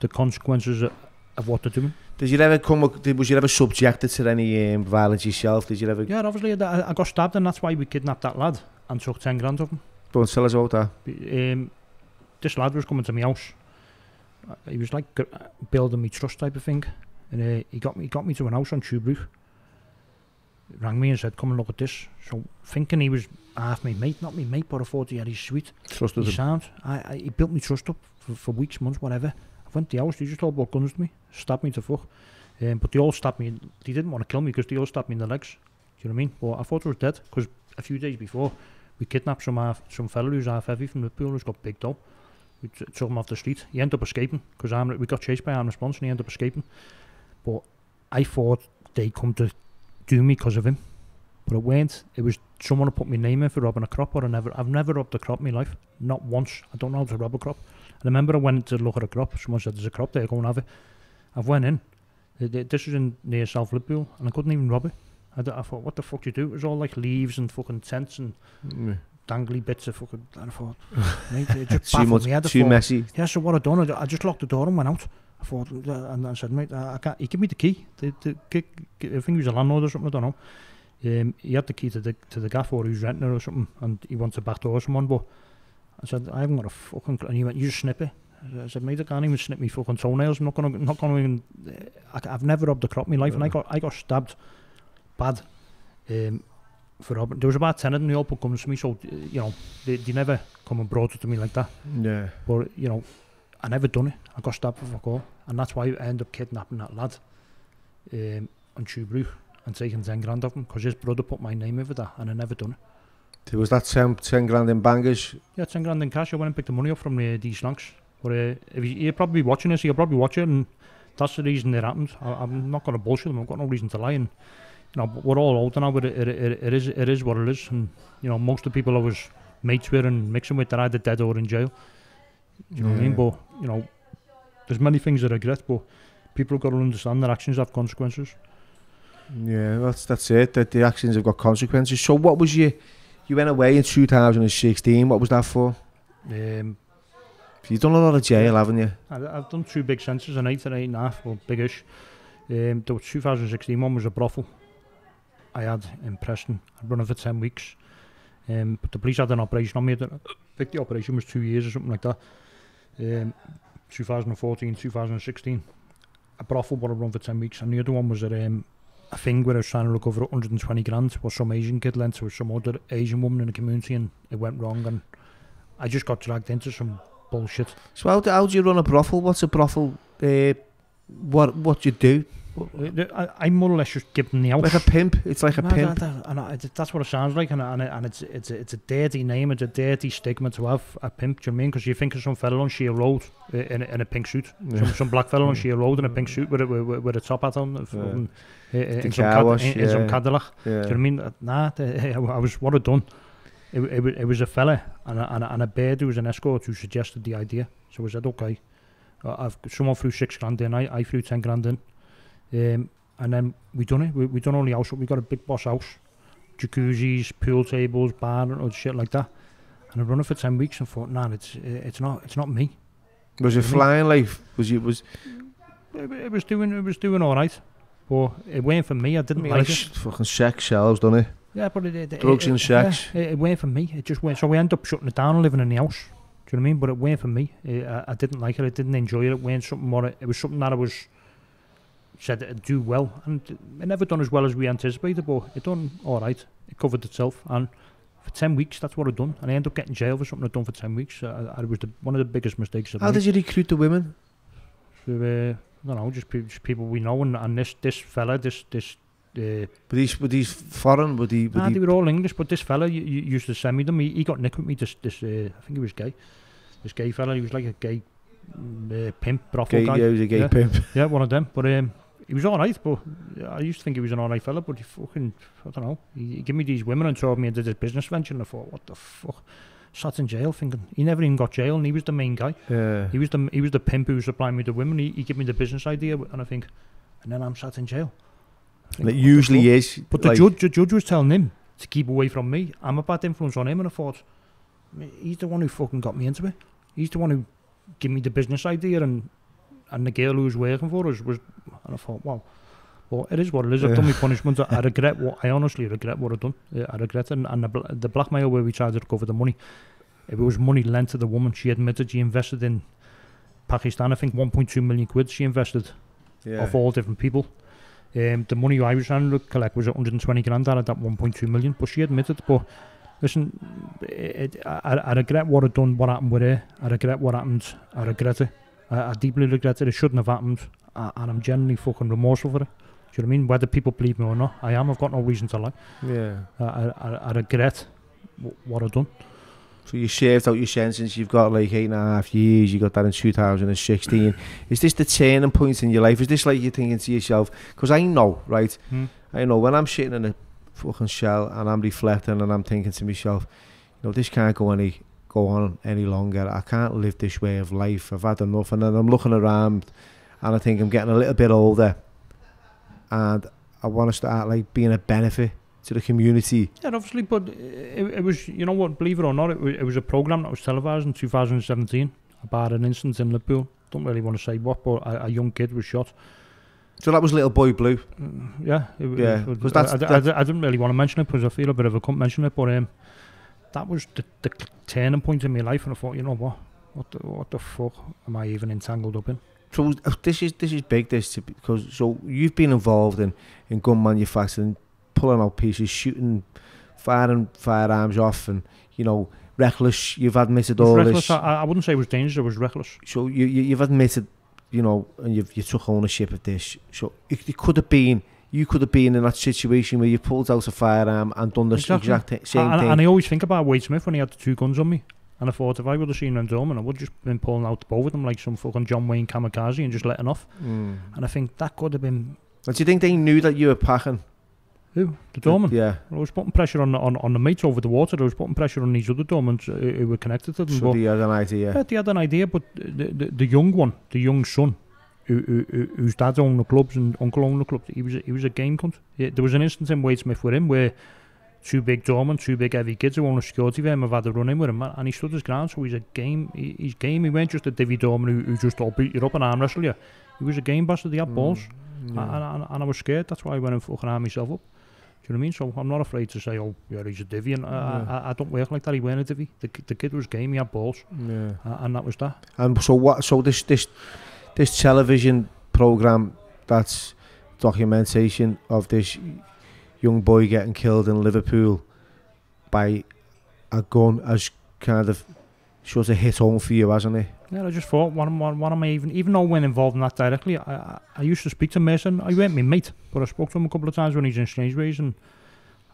the consequences of, of what they're doing. Did you ever come? Was you ever subjected to any um, violence yourself? Did you ever? Yeah, obviously, I, I got stabbed, and that's why we kidnapped that lad and took ten grand of him. Don't tell us about that. um, this lad was coming to my house. He was like uh, building me trust type of thing, and uh, he got me got me to an house on Tube Roof. Rang me and said, "Come and look at this." So thinking he was half my mate, not me mate, but I thought he had his sweet. Trusted He sound. I, I he built me trust up for, for weeks, months, whatever. I went to the house. They just all brought guns to me, stabbed me to fuck. Um, but they all stabbed me. They didn't want to kill me because they all stabbed me in the legs. Do you know what I mean? Well, I thought I was dead because a few days before we kidnapped some half, some fella who's half heavy from Liverpool who's got big dough. We took him off the street. He ended up escaping because we got chased by armed response and he ended up escaping. But I thought they'd come to do me because of him. But it weren't. It was someone who put my name in for robbing a crop. Or I never, I've never robbed a crop in my life. Not once. I don't know how to rob a crop. I remember I went to look at a crop. Someone said, "There's a crop there. Go and have it." I've went in. Th- th- This was in near South Liverpool, and I couldn't even rob it. I thought, "What the fuck do you do?" It was all like leaves and fucking tents and Mm. Dangly bits of fucking. And I thought, mate, it just Too much. me. I Too thought, messy. yeah, so what I done, I, ju- I just locked the door and went out. I thought, and I said, mate, I I can't. He gave me the key. The, the, key- I think he was a landlord or something. I don't know. Um, he had the key to the to the gaff or he was renting it or something, and he wants to backdoor someone. But I said, I haven't got a fucking. cl-" And he went, you just snip it. I said, mate, I can't even snip me fucking toenails. I'm not gonna, not gonna even. I, I've never robbed a crop in my life, and I got, I got stabbed, bad. Um, for robbing. There was about ten of them. They all put guns to me, so you know, they, they never come and brought it to me like that. Yeah. But you know, I never done it. I got stabbed all, and that's why I ended up kidnapping that lad um, on Tuebrook and taking ten grand off him because his brother put my name over that, and I never done it. There was that 10, 10 grand in bangers. Yeah, ten grand in cash. I went and picked the money up from uh, these slanks. But uh, if he'll probably be watching this, he'll probably watch it, and that's the reason it happened. I, I'm not going to bullshit them. I've got no reason to lie. And you know, we're all older now, but it, it, it, is it is what it is. And you know, most of the people I was mates with and mixing with, they're either dead or in jail. Do you know what I mean? But you know, there's many things I regret, but people have got to understand their actions have consequences. Yeah, that's that's it. That the actions have got consequences. So what was you? You went away in 2016. What was that for? Um, You've done a lot of jail, haven't you? I, I've done two big sentences, an eight and eight and a half, or biggish. Um, the 2016 one was a brothel I had in Preston. I'd run it for 10 weeks. Um, but the police had an operation on me. I think the operation was two years or something like that. Um, 2014, 2016. A brothel what I run for 10 weeks. And the other one was a, um, a thing where I was trying to recover 120 grand was some Asian kid lent to some other Asian woman in the community and it went wrong and I just got dragged into some bullshit. So how do, how do you run a brothel? What's a brothel? Uh, what what you do? I, I more or less just give them the house. Like a pimp? It's like a No, pimp. that- and I, that's what it sounds like, and, and, and it's it's it's a dirty name, it's a dirty stigma to have a pimp. Do you know I mean? Because you think of some fella on Sheer Road uh, in, in a pink suit, some, some black fella on Sheer Road in a pink suit with a, with, with a top hat on, Yeah. fucking, uh, uh, in, some Cad- wash, in, in some. Cadillac. Yeah. Do you know what I mean? Nah, I was what I'd done. It, it, it was a fella and a, and, a, and a bird who was an escort who suggested the idea. So I said, okay, I've someone threw six grand in, I, I threw ten grand in, um, and then we done it. We, we done all the house. We got a big boss house, jacuzzis, pool tables, bar, and all shit like that. And I run it for ten weeks and thought, nah, it's uh, it's not it's not me. Was it flying like? Was you was It, it was doing it was doing all right, but it weren't for me. I didn't like like it. fucking sex shelves, don't it? Yeah, but it, it, Drugs it, and sex. Yeah, it, it weren't for me. It just went. So we end up shutting it down and living in the house. Do you know what I mean? But it weren't for me. It, I, I didn't like it. I didn't enjoy it. It weren't something more. It was something that I was said it'd do well, and it never done as well as we anticipated. But it done all right. It covered itself, and for ten weeks, that's what I done. And I ended up getting jail for something I'd done for ten weeks. Uh, I, I was the, one of the biggest mistakes I've How made. did you recruit the women? So, uh, I don't know, just, pe- just people we know, and, and this this fella, this this. Uh, Were these were these foreign? They? Were Nah, they they were all English, but this fella you, used to send me them. He, he got nick with me. This, this uh, I think he was gay. This gay fella, he was like a gay uh, pimp, brothel Gay, guy. yeah, he was a gay Yeah. pimp. Yeah, one of them. But um, he was all right. But I used to think he was an all right fella. But he fucking, I don't know. He, he gave me these women and told me into this business venture, and I thought, what the fuck? Sat in jail, thinking he never even got jail, and he was the main guy. Yeah. He was the he was the pimp who was supplying me the women. He, he gave me the business idea, and I think, and then I'm sat in jail. And it the usually is. But the judge, the judge was telling him to keep away from me. I'm a bad influence on him, and I thought, he's the one who fucking got me into it. He's the one who gave me the business idea, and and the girl who was working for us was. And I thought, wow. Well, it is what it is. I've done my punishment. I, [laughs] regret what I honestly regret what I've done. I regret it. And, and the, the blackmail where we tried to recover the money, it was money lent to the woman. She admitted she invested in Pakistan. I think 1.2 million quid she invested yeah. of all different people. Um, the money I was trying to collect was 120 grand out of that 1.2 million, but she admitted. But listen, it, it, I, I regret what I'd done, what happened with her. I regret what happened. I regret it. I, I deeply regret it. It shouldn't have happened, uh, and I'm genuinely fucking remorseful for it. Do you know what I mean? Whether people believe me or not, I am. I've got no reason to lie. yeah. I, I, I regret what I've done. So you shaved out your sentence. You've got like eight and a half years. You got that in 2016. [clears throat] is this the turning point in your life? Is this like you're thinking to yourself? Because I know, right? Hmm. I know when I'm sitting in a fucking shell and I'm reflecting and I'm thinking to myself, you know, this can't go any go on any longer. I can't live this way of life. I've had enough. And then I'm looking around and I think I'm getting a little bit older, and I want to start like being a benefit to the community. Yeah, obviously, but it, it was, you know what, believe it or not, it was, it was a programme that was televised in 2017 about an incident in Liverpool. Don't really want to say what, but a, a young kid was shot. So that was Little Boy Blue. Mm, yeah, it, Yeah, it was- 'cause that's- I, I, that's- I, I didn't really want to mention it because I feel a bit of a cunt mention it, but um, that was the, the turning point in my life, and I thought, you know what, what the, what the fuck am I even entangled up in? So uh, this is this is big. This to- because so you've been involved in in gun manufacturing, pulling out pieces, shooting, firing firearms off, and you know reckless. You've admitted all reckless, this. I, I wouldn't say it was dangerous. It was reckless. So you, you you've admitted, you know, and you've you took ownership of this. So it, it could have been. You could have been in that situation where you pulled out a firearm and done the exactly. exact same and, thing. And I always think about Wade Smith when he had the two guns on me. And I thought if I would have seen them I would have just been pulling out the of them like some fucking John Wayne kamikaze and just letting off. Mm. And I think that could have been... And do you think they knew that you were packing? Who? The doorman. Yeah. I was putting pressure on, on, on the mates over the water. I was putting pressure on these other doormans who, uh, who were connected to them. So but they had an idea. Yeah, they had an idea, but the, the, the young one, the young son, who, who, whose dad owned the clubs and uncle owned the clubs, he was, he was a game cunt. Yeah, there was an instance in Wadesmith with him where two big doormen, two big heavy kids who own a security firm have had a run in with him, and he stood his ground, so he's a game, he, he's game. He weren't just a divvy doorman who, who just all beat you up and arm wrestle you. He was a game bastard, he had mm. balls. Yeah. And, and, and I was scared, that's why I went and fucking armed myself up. Do you know what I mean? So I'm not afraid to say, oh, yeah, he's a divvy. And I, Yeah. I, I don't work like that. He weren't a divvy. The, the kid was game. He had balls, yeah. uh, and that was that. And so what? So this this this television program that's documentation of this young boy getting killed in Liverpool by a gun has kind of sort of hit home for you, hasn't it? Yeah, I just thought, what am, what, am I even, even though when involved in that directly, I, I, used to speak to Mercer. I weren't my mate, but I spoke to him a couple of times when he's in Strangeways, and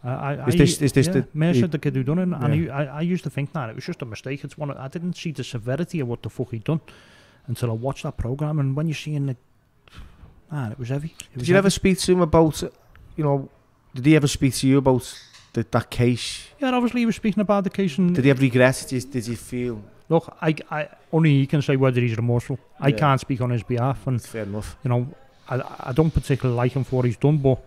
I, I, Is this- is this yeah, the- Mercer, he- the kid who done it, and Yeah. he, I, I used to think that it was just a mistake. It's one, of- I didn't see the severity of what the fuck he'd done until I watched that program, and when you're seeing the, man, it was heavy. It Did was you heavy. ever speak to him about, you know, did he ever speak to you about the, that case? Yeah, obviously he was speaking about the case, and Did he have regrets? Did, did he feel? Look, I, I only he can say whether he's remorseful. I Yeah. can't speak on his behalf, and Fair enough. you know, I, I don't particularly like him for what he's done, but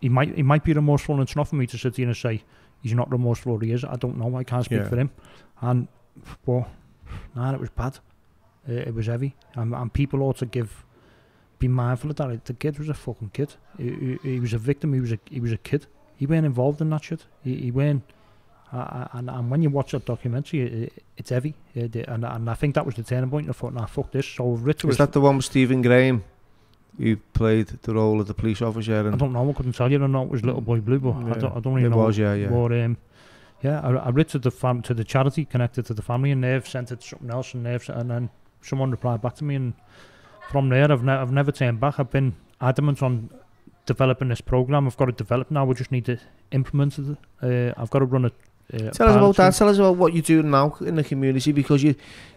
he might he might be remorseful, and it's not for me to sit here and say he's not remorseful or he is. I don't know. I can't speak Yeah. for him. And but nah, it was bad. Uh, it was heavy, and, and people ought to give be mindful of that. The kid was a fucking kid. He, he, he was a victim. He was a he was a kid. He weren't involved in that shit. He, he weren't. Uh, uh, and, and when you watch that documentary, it, it's heavy. Uh, the- and, and I think that was the turning point. I thought, nah, fuck this. So Ritter Is was that the one with Stephen Graham? who played the role of the police officer? I don't know. I couldn't tell you or not. It was Little Boy Blue, but I don't. I don't even it know. was, yeah, yeah. But um, yeah, I, I wrote to the fam to the charity connected to the family, and they've sent it to something else, and they've and then someone replied back to me, and from there, I've ne- I've never turned back. I've been adamant on developing this program. I've got it developed now. We just need to implement it. Uh, I've got to run it. Uh, Tell us about that. Tell us about what you do now in the community because you,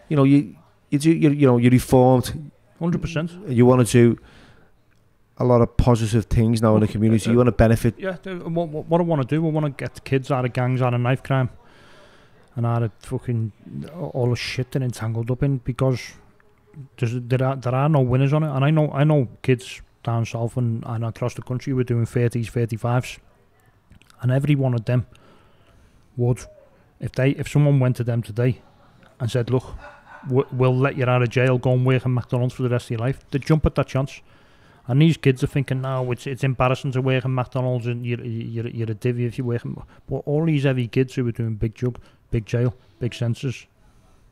you know, you you do, you, you know, you're reformed. Hundred percent. You want to do a lot of positive things now in the community. You want to benefit. Yeah. What, what, what I want to do, I want to get the kids out of gangs, out of knife crime, and out of fucking all the shit they're entangled up in because there are there are no winners on it. And I know I know kids down south and, and across the country were doing 30s, 35s, and every one of them would, if they if someone went to them today and said, look, we- we'll let you out of jail, go and work in McDonald's for the rest of your life, they'd jump at that chance. And these kids are thinking, no, it's it's embarrassing to work in McDonald's and you're, you're, you're a divvy if you work in... But all these heavy kids who were doing big jug, big jail, big sentences,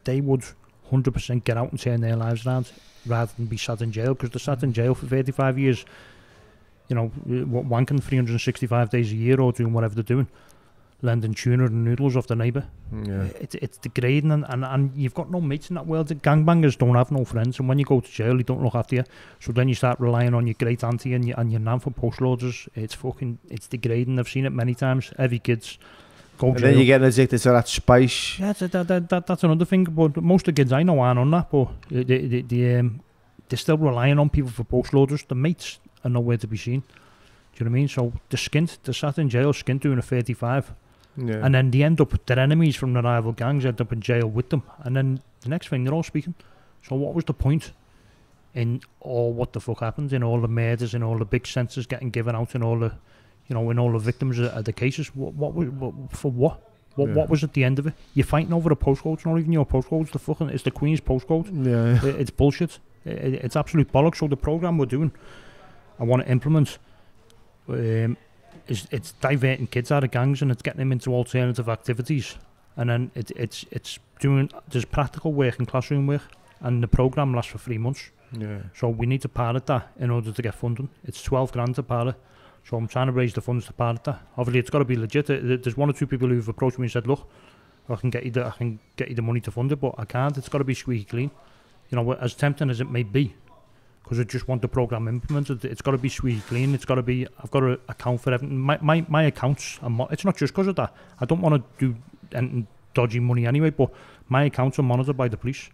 they would 100% get out and turn their lives around rather than be sat in jail because they're sat in jail for 35 years, you know, wanking 365 days a year or doing whatever they're doing, lending tuna and noodles off the neighbour. Yeah. It's it's degrading and, and, and you've got no mates in that world. The gangbangers don't have no friends and when you go to jail they don't look after you. So then you start relying on your great auntie and your and your nan for post loaders. It's fucking it's degrading. I've seen it many times. Heavy kids go And jail. then you get addicted to that spice. Yeah, that, that, that, that, that's another thing. But most of the kids I know aren't on that, but they, they, they, they, um, they're still relying on people for post loaders. The mates are nowhere to be seen. Do you know what I mean? So they're skint, they're sat in jail, skint doing a 35. Yeah. And then they end up, their enemies from the rival gangs end up in jail with them. And then the next thing, they're all speaking. So what was the point in all what the fuck happened, in all the murders, in all the big sentences getting given out, in all the, you know, in all the victims of, of the cases? What, what, was- what, for what? What, Yeah. what was at the end of it? You're fighting over a postcode. It's not even your postcode. It's the fucking. It's the Queen's postcode. yeah. I- it's bullshit. I- I- it's absolute bollocks. So the program we're doing, I want to implement. Um, is it's diverting kids out of gangs and it's getting them into alternative activities. And then it, it's it's doing there's practical work and classroom work, and the program lasts for three months. Yeah. So we need to pilot that in order to get funding. It's 12 grand to pilot. So I'm trying to raise the funds to pilot that. Obviously, it's got to be legit. There's one or two people who've approached me and said, "Look, I can get you the I can get you the money to fund it, but I can't. It's got to be squeaky clean." You know, as tempting as it may be, because I just want the program implemented. It's got to be squeaky clean. It's got to be. I've got to account for everything. My my, my accounts. Are mo- it's not just because of that. I don't want to do anything dodgy money anyway. But my accounts are monitored by the police.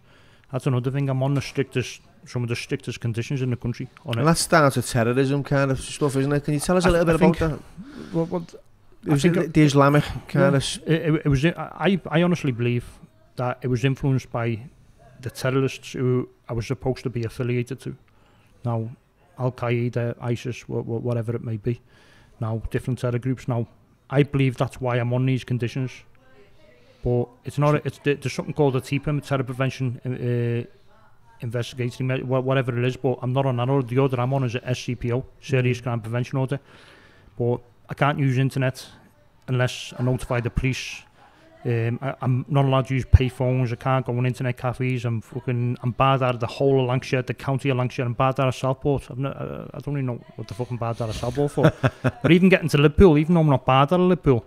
That's another thing. I'm on the strictest, some of the strictest conditions in the country on And it. that's down to terrorism kind of stuff, isn't it? Can you tell us a I- little bit I about think- that? Well, well, It was it- the Islamic kind Yeah. of. it, it, it was. I I honestly believe that it was influenced by the terrorists who I was supposed to be affiliated to. Now, Al Qaeda, ISIS, wha- wha- whatever it may be. Now, different terror groups. Now, I believe that's why I'm on these conditions. But it's not. It's there's something called a TPIM, terror prevention uh, investigating, whatever it is. But I'm not on that order. The order I'm on is a SCPO, Serious Crime Prevention Order. But I can't use internet unless I notify the police. Um, I, I'm not allowed to use payphones. I can't go on internet cafes. I'm fucking. I'm barred out of the whole of Lancashire, the county of Lancashire. I'm barred out of Southport. I'm not, uh, I don't even know what the fucking barred out of Southport for. [laughs] but even getting to Liverpool, even though I'm not barred out of Liverpool,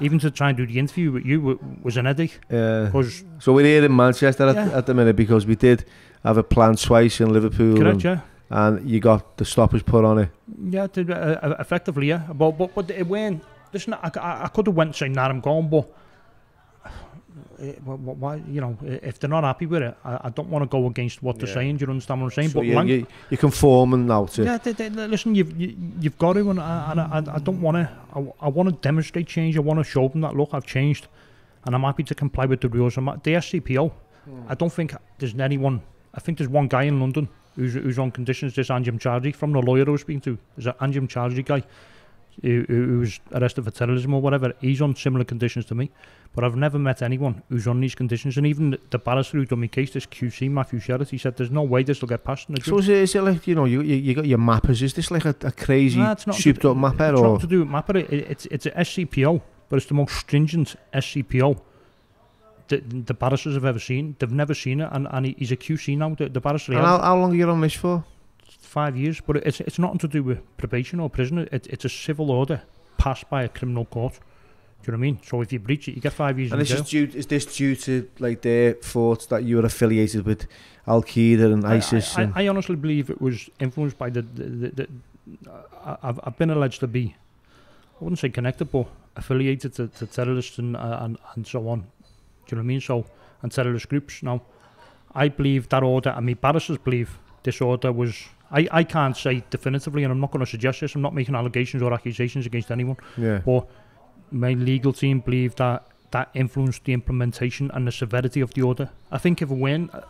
even to try and do the interview with you was an headache. Because so we're here in Manchester at, Yeah. at the minute because we did have a plan twice in Liverpool, correct, and, yeah, and you got the stoppers put on it. yeah, to, uh, uh, effectively, yeah. But but but it went. Listen, I, I, I could have went said, "Nah, I'm gone," but. Eh, wh- Why, you know, eh, if they're not happy with it, I, I don't want to go against what they're Yeah. saying. Do you understand what I'm saying? So but you, Lang- you, you conforming now to. Yeah, they, they, listen, you've you, you've got to, and I, and I, I don't want to. I, I want to demonstrate change. I want to show them that look, I've changed, and I'm happy to comply with the rules. I'm, at- the SCPO, hmm. I don't think there's anyone. I think there's one guy in London who's who's on conditions. This Anjem Choudary from the lawyer I was speaking to. There's an Anjem Choudary guy who, who who was arrested for terrorism or whatever. He's on similar conditions to me, but I've never met anyone who's on these conditions. And even the, the barrister who done my case, this QC Matthew Sherritt, he said there's no way this will get past. in the So is it, is it like you know you, you you got your MAPPAs? Is this like a, a crazy Nah, it's not souped up MAPPA It's or not to do with MAPPA. It, it's it's a SCPO, but it's the most stringent SCPO that the barristers have ever seen. They've never seen it, and, and he's a QC now. The, the barrister And how, how long are you on this for? Five years, but it's it's nothing to do with probation or prison. It, it's a civil order passed by a criminal court. Do you know what I mean? So if you breach it, you get five years And this jail. is due. Is this due to like their thoughts that you were affiliated with Al Qaeda and ISIS? I, and, I, I honestly believe it was influenced by the. the, the, the I- I've, I've been alleged to be, I wouldn't say connected, but affiliated to, to terrorists and, uh, and and so on. Do you know what I mean? So and terrorist groups. Now, I believe that order, and my barristers believe this order was. I, I can't say definitively, and I'm not going to suggest this. I'm not making allegations or accusations against anyone. Yeah. But my legal team believe that that influenced the implementation and the severity of the order. I think if weren't uh,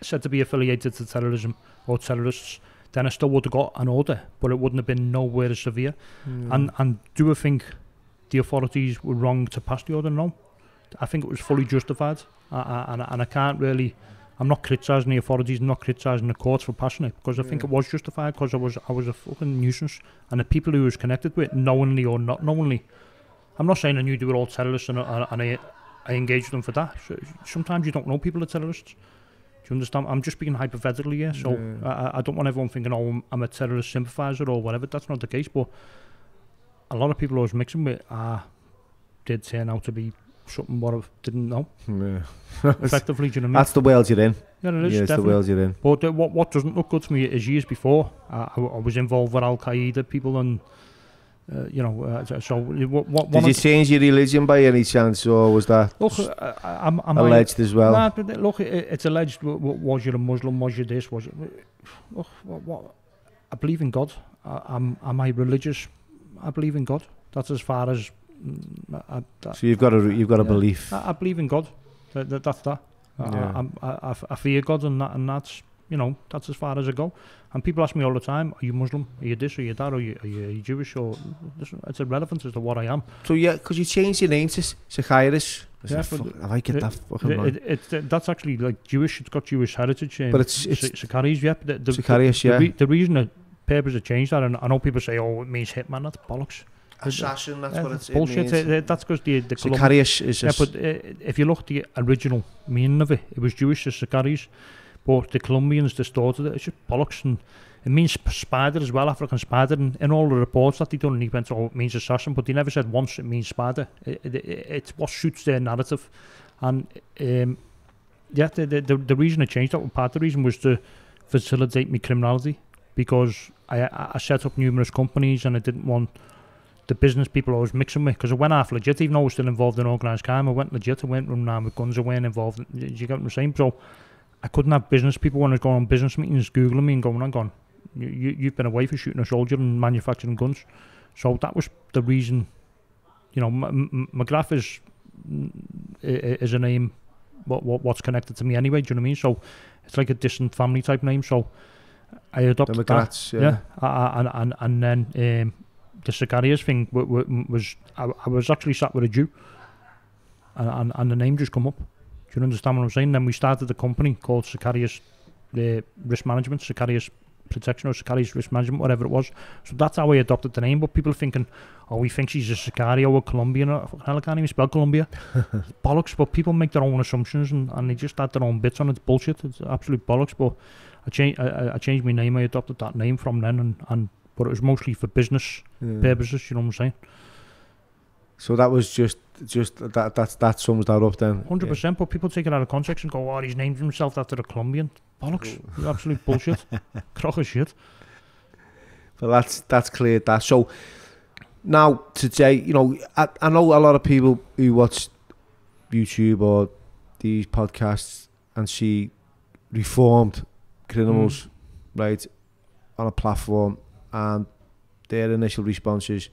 said to be affiliated to terrorism or terrorists, then I still would have got an order, but it wouldn't have been nowhere as severe. Mm. And and do I think the authorities were wrong to pass the order? No, I think it was fully justified, and, and I can't really. I'm not criticising the authorities, I'm not criticising the courts for passing it because I think it was justified because I was I was a fucking nuisance, and the people who was connected with, it, knowingly or not knowingly. I'm not saying I knew they were all terrorists and, I- and I I engaged them for that. So sometimes you don't know people are terrorists. Do you understand? I'm just speaking hypothetically here, so Yeah. I, I- don't want everyone thinking, oh, I'm- I'm a terrorist sympathiser or whatever. That's not the case, but a lot of people I was mixing with uh, did turn out to be something what I didn't know. Yeah. [laughs] Effectively, do you know what I mean? That's the world you're in. Yeah, it is, yeah, it's the world you're in. But uh, what, what doesn't look good to me is years before, uh, I, I was involved with Al Qaeda people and, uh, you know, uh, so- what, what, Did you change your religion by any chance, or was that Look, uh, I- I'm, I'm alleged as well? Nah, look, it, it's alleged. Was you a Muslim? Was you this? Was you? Look, what, what? I believe in God. I, I'm. Am I religious? I believe in God. That's as far as. Mm, I, I, So you've got a you've got a Yeah. belief. I, I believe in God. That, that, that's that. I, Yeah. I, I'm- I, I, I fear God, and that, and that's you know that's as far as I go. And people ask me all the time, "Are you Muslim? Are you this? Are you that? Are you, are you, are you Jewish?" Or listen, it's irrelevant as to what I am. So yeah, because you changed your name to Sakairis. Yeah, Yeah, I like it. the- That fucking It, name. it, it, that's actually like Jewish. It's got Jewish heritage. Um, But it's- it's- Sa- Sakaris, yeah. The, the, Sicarius, the, yeah. re- the reason the papers have changed that, and I know people say, "Oh, it means hitman." That's bollocks. Assassin. That's Yeah, what it's bullshit. It Uh, uh, that's because the the. Sicarius is Yeah, but uh, if you look at the original meaning of it, it was Jewish as Sakaris, but the Colombians distorted it. It's just bollocks, and it means spider as well, African spider. And in all the reports that they done, and he went, "Oh, it means assassin," but they never said once it means spider. It, it, it, it's what suits their narrative, and um, yeah, the, the the the reason I changed that, part of the reason was to facilitate my criminality because I I set up numerous companies and I didn't want the business people I was mixing with because I went half legit, even though I was still involved in organised crime. I went legit. I went running around with guns. I weren't involved. In, you get what I'm saying? So I couldn't have business people when I was going on business meetings googling me and going, "I'm gone. You, you you've been away for shooting a soldier and manufacturing guns." So that was the reason. You know, McGrath is is a name. What, what what's connected to me anyway? Do you know what I mean? So it's like a distant family type name. So I the adopted that. Yeah. Yeah, and and and then um, the Sicarius thing w- w- was I, I was actually sat with a Jew, and, and and the name just come up. Do you understand what I'm saying? Then we started a company called Sicarius uh, Risk Management, Sicarius Protection or Sicarius Risk Management, whatever it was. So that's how I adopted the name. But people are thinking, oh, we think she's a Sicario or Colombian. Or, hell, I can't even spell Colombia. [laughs] Bollocks. But people make their own assumptions and, and they just add their own bits on it. It's bullshit. It's absolute bollocks. But I changed I, I- I changed my name. I adopted that name from then, and, and but it was mostly for business Yeah. purposes. You know what I'm saying? So that was just just that that's that sums that up then. Hundred percent. But people take it out of context and go, "Oh, he's named himself after a Colombian." Bollocks! Oh. Absolute bullshit. [laughs] Crock of shit. But that's that's clear. That so now today, you know, I, I know a lot of people who watch YouTube or these podcasts and see reformed criminals, mm. right, on a platform, and their initial response is,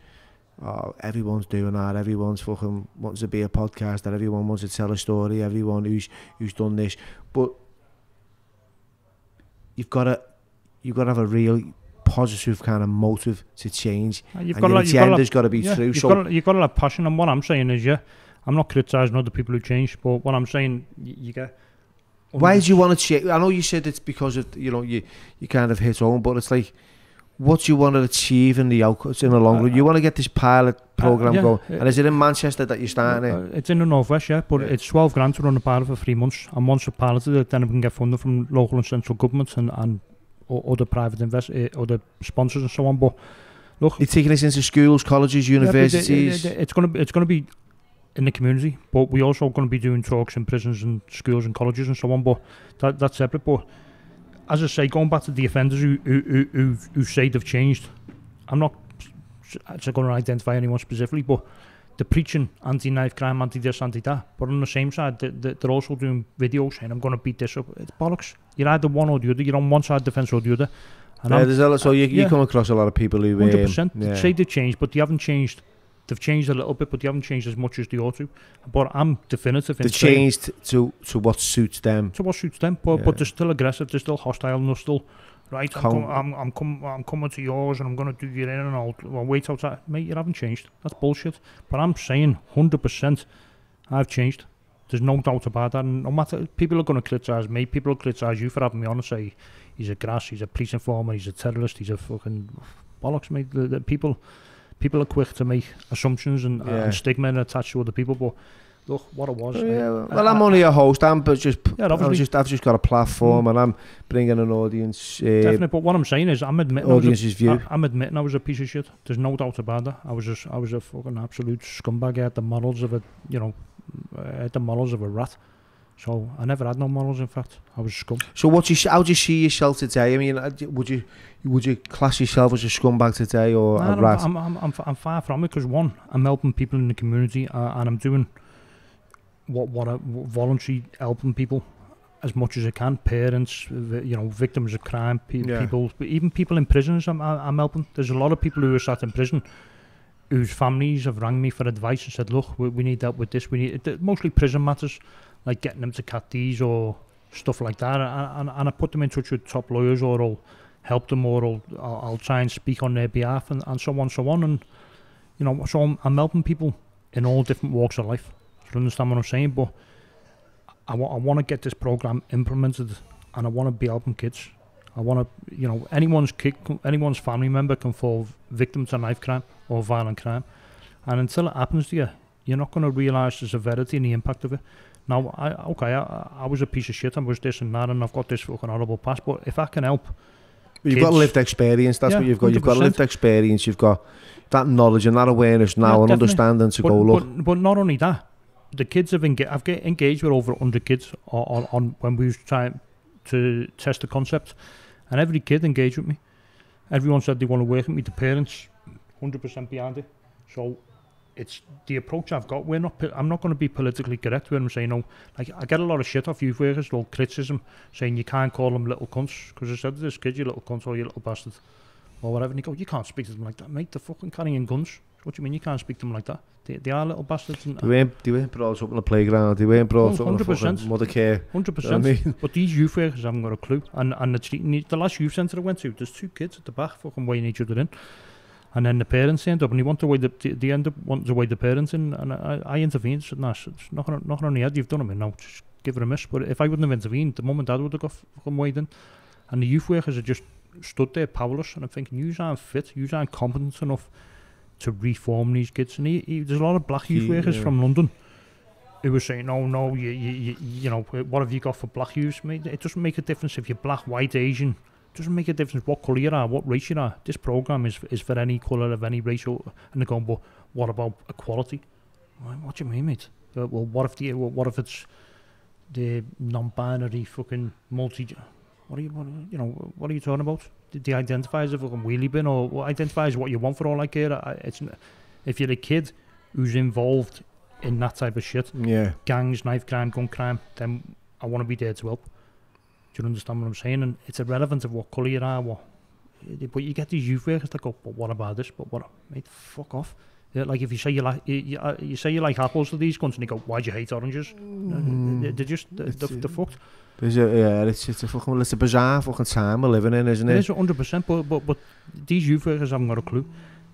"Oh, everyone's doing that. Everyone's fucking wants to be a podcaster. Everyone wants to tell a story. Everyone who's who's done this, but you've got to you've got to have a real positive kind of motive to change, You've and got, your to, you've agenda's got to be yeah, through. you've, So got to, you've got to have passion. And what I'm saying is, yeah, I'm not criticising other people who change, but what I'm saying, you, you get. why do you want to change? I know you said it's because of you know you you kind of hit home, but it's like. What you want to achieve in the outcomes in the long Uh, run? You want to get this pilot program yeah, going, uh, and is it in Manchester that you're starting it? Uh, it's in the northwest, yeah, but Yeah. it's 12 grand to run a pilot for three months. And once we've piloted it, then we can get funding from local and central governments and, and other private invest, uh, other sponsors and so on. But look, You're taking this into schools, colleges, Yeah, it- universities. it- it- it's going to be it's to be in the community, but we also going to be doing talks in prisons and schools and colleges and so on. But that that's separate. But as I say, going back to the offenders who who who, who, who say they've changed, I'm not s- going to identify anyone specifically, but they're preaching anti-knife crime, anti-this, anti-that. But on the same side, they, they're also doing videos saying, I'm going to beat this up. It's bollocks. You're either one or the other. You're on one side of the fence or the other. And yeah, I'm there's a lot, so you, you come across a lot of people who. um, 100%. yeah. Say they've changed, but they haven't changed. They've changed a little bit, but they haven't changed as much as they ought to. But I'm definitive They saying- changed to to what suits them. to what suits them. But Yeah. but they're still aggressive. They're still hostile. And they're still right. I'm, Com- com- I'm I'm com- I'm coming to yours, and I'm going to do your in and out. Well, wait outside, mate. You haven't changed. That's bullshit. But I'm saying, hundred percent, I've changed. There's no doubt about that. And no matter people are going to criticise me. People will criticise you for having me on and say he's a grass, he's a police informer, he's a terrorist, he's a fucking bollocks, mate. The, the people. people are quick to make assumptions and, yeah. and stigma and attach to other people, but look what it was. Oh, yeah, I, well, I, only a host. I'm but just yeah, I've just I've just got a platform mm. and I'm bringing an audience. Uh, Definitely, but what I'm saying is, I'm admitting audience's I a, view. I, am admitting I was a piece of shit. There's no doubt about that. I was just I was a fucking absolute scumbag. I had the models of a you know, I had the models of a rat. So I never had no morals. In fact, I was scum. So what you how do you see yourself today? I mean, uh, would you would you class yourself as a scumbag today or a I'm, rat? I'm, I'm, I'm, I'm far from it because one, I'm helping people in the community uh, and I'm doing what what I voluntary helping people as much as I can. Parents, you know, victims of crime, pe- Yeah. people, even people in prisons. I'm, I'm helping. There's a lot of people who are sat in prison whose families have rang me for advice and said, "Look, we, we need help with this. We need it- mostly prison matters, like getting them to Cat Ds or stuff like that." And, and, and I put them in touch with top lawyers, or I'll help them, or I'll, I'll, try and speak on their behalf, and, and so on, so on. And you know, so I'm, I'm helping people in all different walks of life. You understand what I'm saying? But I, wa- I want to get this program implemented, and I want to be helping kids. I want to, you know, anyone's kid, anyone's family member can fall victim to knife crime or violent crime, and until it happens to you, you're not going to realise the severity and the impact of it. Now, I okay, I, I was a piece of shit, I was this and that, and I've got this fucking horrible past. But if I can help, You've got kids- lived experience. That's Yeah, what you've got. You've got 100%. lived experience. You've got that knowledge and that awareness now Yeah, and understanding to but, go look. but, but not only that, the kids have engaged. I've get engaged with over 100 kids on, on, on when we was trying to test the concept, and every kid engaged with me. Everyone said they want to work with me. The parents, 100% behind it. So it's the approach I've got. We're not. I'm not going to be politically correct when I'm saying, no. like I get a lot of shit off youth workers, little criticism, saying you can't call them little cunts because I said to this kid, you little cunt or you little bastard, or whatever." And he go, "You can't speak to them like that, mate. They're fucking carrying guns. What do you mean you can't speak to them like that? They, they are little bastards." And they weren't. They weren't brought up on the playground. They weren't brought well, up on the fucking mother care. Hundred percent. You know I mean? But these youth workers haven't got a clue, and and the, the last youth centre I went to, there's two kids at the back fucking weighing each other in. And then the parents end up, and they want to weigh the, they- end up wanting to weigh the parents in, and I, I intervened. Said, "Nah, it's it's nothing, nothing on the head. You've done it, now. Just give it a miss." But if I wouldn't have intervened, the mum and dad would have got fucking weighed in, and the youth workers are just stood there powerless. And I'm thinking, you aren't fit, you aren't competent enough to reform these kids. And he, he, there's a lot of black youth He- workers yeah. from London who were saying, "No, no, you, you, you, you know, what have you got for black youth, mate? It doesn't make a difference if you're black, white, Asian. Doesn't make a difference what colour you are, what race you are. This program is is for any colour of any race. Or, and they're going, but what about equality? Like, what do you mean, mate? Uh, well, what if the what if it's the non-binary fucking multi? What are you, what, you know, what are you talking about? Do they identify as a fucking wheelie bin or what identify as what you want for all I care? I, it's if you're a kid who's involved in that type of shit, Yeah. gangs, knife crime, gun crime, then I want to be there to help. Do you understand what I'm saying? And it's irrelevant of what colour you are, what. But you get these youth workers that go, but what about this? But what? Mate, fuck off. Yeah, like if you say you like you, you, uh, you say you like apples to these cunts and they go, why do you hate oranges? They, they're just they're, It's, they're, they're fucked. There's a, yeah, it's, it's a fucking, it's a bizarre fucking time we're living in, isn't It it? is 100%, but, but, but these youth workers haven't got a clue.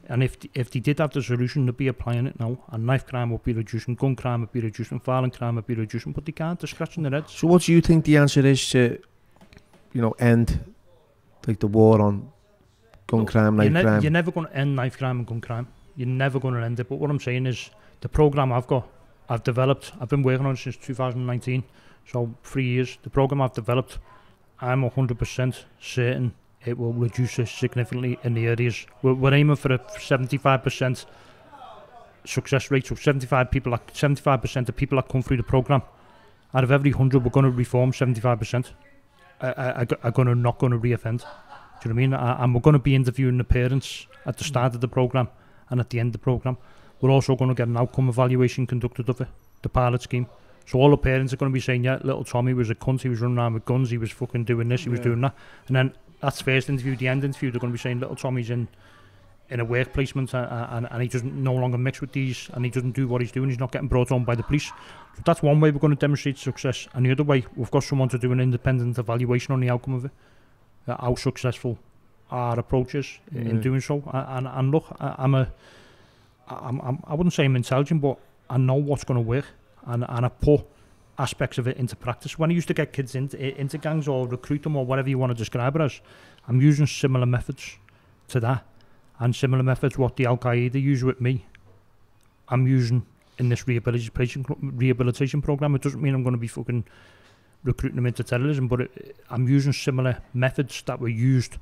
And if th- if they did have the solution, they'd be applying it now. And knife crime would be reducing, gun crime would be reducing, violent crime would be reducing, but they can't. They're scratching their heads. So what do you think the answer is to, you know, end like the war on gun crime, You're, knife ne- crime? you're never going to end knife crime and gun crime. You're never going to end it. But what I'm saying is, the program I've got, I've developed, I've been working on it since 2019, so three years. The program I've developed, I'm 100% certain it will reduce it significantly in the areas. We're, we're aiming for a 75% success rate. So 75 people, like 75% of people that come through the program, out of every 100, we're going to reform 75%. Are, are, going to not going to reoffend. Do you know what I mean? And we're going to be interviewing the parents at the start of the program and at the end of the program. we're also going to get an outcome evaluation conducted of it, the pilot scheme. So all the parents are going to be saying, yeah, little Tommy was a cunt, he was running around with guns, he was fucking doing this, he was Yeah. doing that. And then that's first interview, the end interview, they're going to be saying, little Tommy's in in a work placement and, and, and he doesn't no longer mix with these and he doesn't do what he's doing, he's not getting brought on by the police. So that's one way we're going to demonstrate success. And the other way, we've got someone to do an independent evaluation on the outcome of it, uh, how successful our approach is in doing so. And, and look, I, I'm a, I'm, I'm, I wouldn't say I'm intelligent, but I know what's going to work and, and I put aspects of it into practice. When I used to get kids into, into gangs or recruit them or whatever you want to describe it as, I'm using similar methods to that and similar methods what the Al Qaeda use with me. I'm using in this rehabilitation rehabilitation program. It doesn't mean I'm going to be fucking recruiting them into terrorism, but it, I'm using similar methods that were used.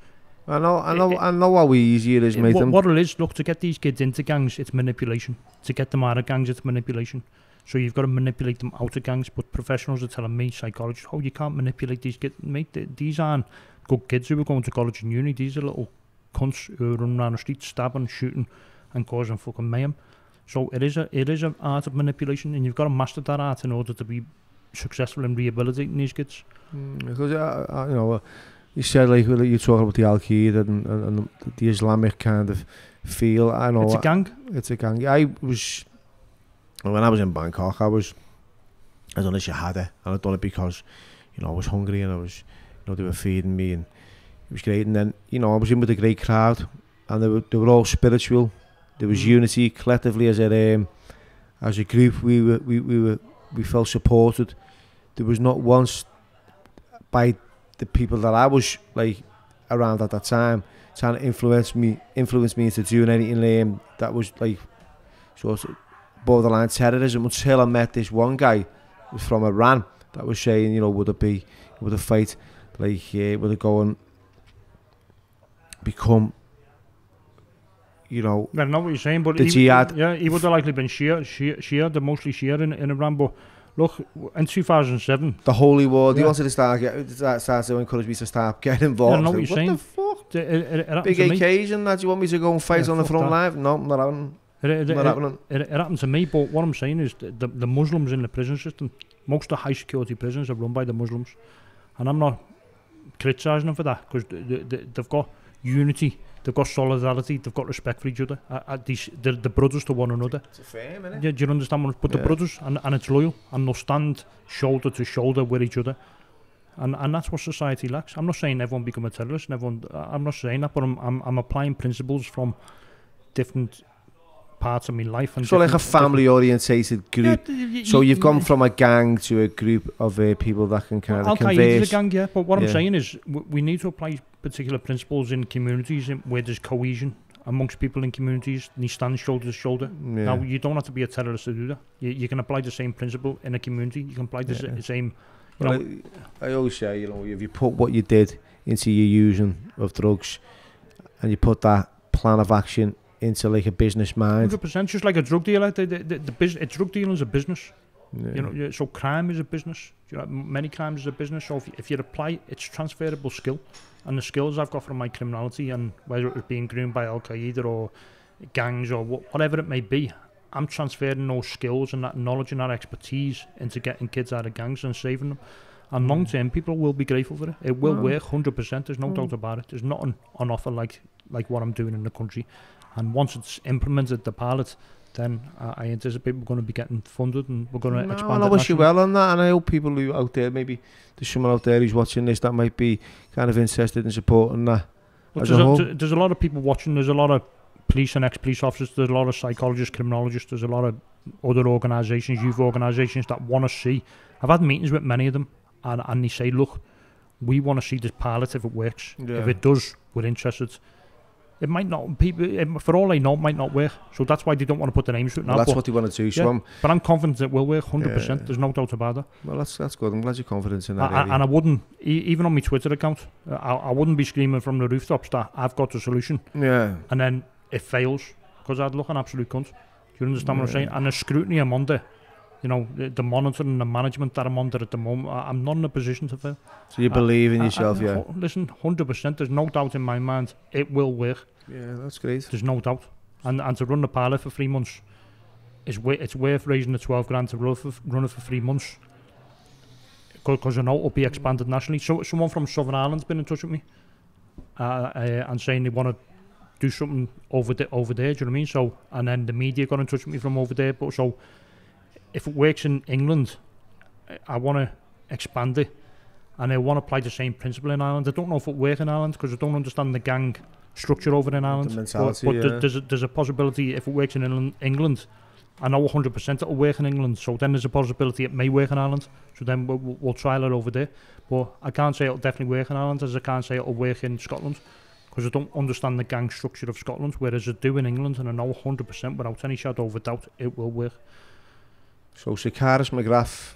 I know, I know, It- I know how easy it is, mate. What, what it is, look, to get these kids into gangs, it's manipulation. To get them out of gangs, it's manipulation. So you've got to manipulate them out of gangs. But professionals are telling me, psychologists, oh, you can't manipulate these kids. Mate, these aren't good kids who are going to college and uni. These are little cunts who are running around the street, stabbing, shooting, and causing fucking mayhem. So it is a it is an art of manipulation, and you've got to master that art in order to be successful in rehabilitating these kids. Mm, because uh, uh, you know, uh, you said like you talking about the Al Qaeda and, and, and the Islamic kind of feel. I know it's a uh, gang. It's a gang. I was when I was in Bangkok, I was I done a shahada, and I done it because you know I was hungry and I was you know they were feeding me and. It was great. And then you know I was in with a great crowd, and they were they were all spiritual. There was Mm. unity collectively as a um, as a group. We were we, we were we felt supported. There was not once by the people that I was like around at that time trying to influence me influence me into doing anything um, that was like sort of borderline terrorism until I met this one guy was from Iran that was saying, you know, would it be would a fight like uh, would it go and become you know I know what you're saying, but The he, jihad. Yeah, he would have likely been Shia, Shia, Shia, the mostly Shia in, in Iran. But look, in 2007, the holy war. He Yeah. wanted to start get start, start to encourage me to start getting involved. Yeah, I know what you're saying. What the fuck? it, it, it happened Big occasion that you want me to go and fight Yeah, on the front that. line? No, not happening. It, it, Not it, happening. it, it happened to me, but what I'm saying is the, the, the Muslims in the prison system, most of the high security prisons are run by the Muslims. And I'm not criticising them for that because they, they, they've got unity, they've got solidarity, they've got respect for each other. Uh, uh, these, they're the brothers to one another. It's a fame, innit? Yeah, do you understand what? But the brothers, and, and it's loyal, and they'll stand shoulder to shoulder with each other, and and that's what society lacks. I'm not saying everyone become a terrorist, and everyone. I'm not saying that, but I'm I'm, I'm applying principles from different parts of my life. And So like a family orientated group. Yeah, y- y- So you've gone from a gang to a group of uh, people that can kind Al of converse. is a gang, yeah. But what I'm saying is, we need to apply particular principles in communities in, where there's cohesion amongst people in communities, and you stand shoulder to shoulder. Yeah. Now, you don't have to be a terrorist to do that. You, you can apply the same principle in a community. You can apply the Yeah. same. You Well, know, I, I always say, you know, if you put what you did into your using of drugs, and you put that plan of action into like a business mind, Hundred percent, just like a drug dealer. The, the, the, the bus- a drug dealing is a business. yeah. You know, so crime is a business. You know, many crimes is a business. So if you, if you apply, it's transferable skill, and the skills I've got from my criminality, and whether it was being groomed by Al Qaeda or gangs or wha- whatever it may be, I'm transferring those skills and that knowledge and that expertise into getting kids out of gangs and saving them. And long term, people will be grateful for it. It will Mm. work, hundred percent. There's no Mm. doubt about it. There's nothing on offer like like what I'm doing in the country. And once it's implemented, the pilot, then uh, I anticipate we're going to be getting funded and we're going to No, expand. and I wish you well on that, and I hope people who out there, maybe there's someone out there who's watching this that might be kind of interested in supporting that. There's, a a, there's a lot of people watching. There's a lot of police and ex-police officers. There's a lot of psychologists, criminologists. There's a lot of other organisations, youth organisations that want to see. I've had meetings with many of them, and, and they say, look, we want to see this pilot if it works. Yeah. If it does, we're interested. it might not people for all I know it might not work. So that's why they don't want to put the names to it now. Well, that's but, what they want to do. So yeah, I'm, but I'm confident it will work, hundred yeah. percent. There's no doubt about that. Well, that's that's good. I'm glad you're confident in that. I, and I wouldn't e, even on my Twitter account. Uh, I, I wouldn't be screaming from the rooftops that I've got the solution. Yeah. And then it fails because I'd look an absolute cunt. Do you understand yeah. what I'm saying? And the scrutiny I'm under you know, the, the monitoring and the management that I'm under at the moment, I, I'm not in a position to fail. so you I- believe in I- yourself, I- yeah. Listen, 100%, there's no doubt in my mind it will work. Yeah, that's great. There's no doubt. And, and to run the pilot for three months, it's, wa- it's worth raising the 12 grand to run for, run it for three months. Because I know it'll be expanded nationally. So someone from Southern Ireland's been in touch with me uh, uh, and saying they want to do something over the, over there. Do you know what I mean? So and then the media got in touch with me from over there. But so if it works in England, I want to expand it. And I want to apply the same principle in Ireland. I don't know if it works in Ireland because I don't understand the gang structure over in Ireland. but, but yeah. there's, a, there's a possibility if it works in England, I know 100% it'll work in England. So then there's a possibility it may work in Ireland. So then we'll, we'll trial it over there. But I can't say it'll definitely work in Ireland as I can't say it'll work in Scotland because I don't understand the gang structure of Scotland, whereas I do in England, and I know 100% without any shadow of a doubt it will work. So Sakaris McGrath,